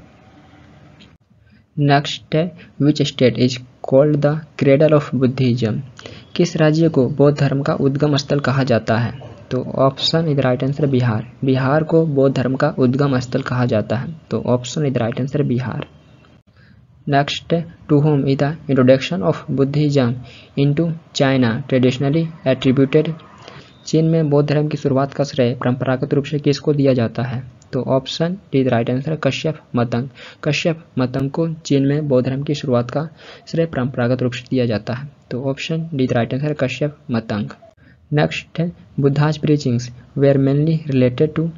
[SPEAKER 1] नेक्स्ट है which state is called the cradle of Buddhism किस राज्य को बौद्ध धर्म का उद्गम स्थल कहा जाता है? तो option is right answer Bihar. Bihar को बौद्ध धर्म का उद्गम स्थल कहा जाता है। तो option is right answer Bihar. Next to whom is the introduction of Buddhism into China traditionally attributed चीन में बौद्ध धर्म की शुरुआत का श्रेय परंपरागत रूप से किसको दिया जाता है? तो option D the right answer Kashyap Matang Kashyap Matang को चीन में बौद्ध धर्म की शुरुआत का श्रेय परंपरागत रूप से दिया जाता है। तो option D the right answer Kashyap Matang next है Buddha's preachings were mainly related to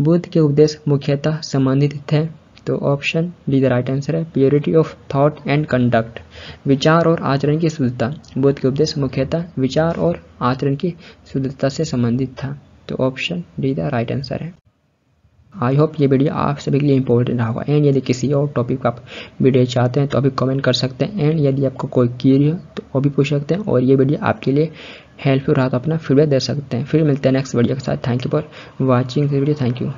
[SPEAKER 1] Buddha के उपदेश मुख्यतः संबंधित थे। तो option D the right answer है purity of thought and conduct विचार और आचरण की शुद्धता बुद्ध के उपदेश मुख्यतः विचार और आचरण की शुद्धता से संबंधित था। तो option D the right answer है। आई होप ये वीडियो आप सभी के लिए इंपॉर्टेंट रहा होगा। एंड यदि किसी और टॉपिक आप वीडियो चाहते हैं तो अभी कमेंट कर सकते हैं। एंड यदि आपको कोई क्यूरी हो तो वो भी पूछ सकते हैं। और ये वीडियो आपके लिए हेल्पफुल रहा तो अपना फीडबैक दे सकते हैं। फिर मिलते हैं नेक्स्ट वीडियो के साथ। Thank you for watching this video thank you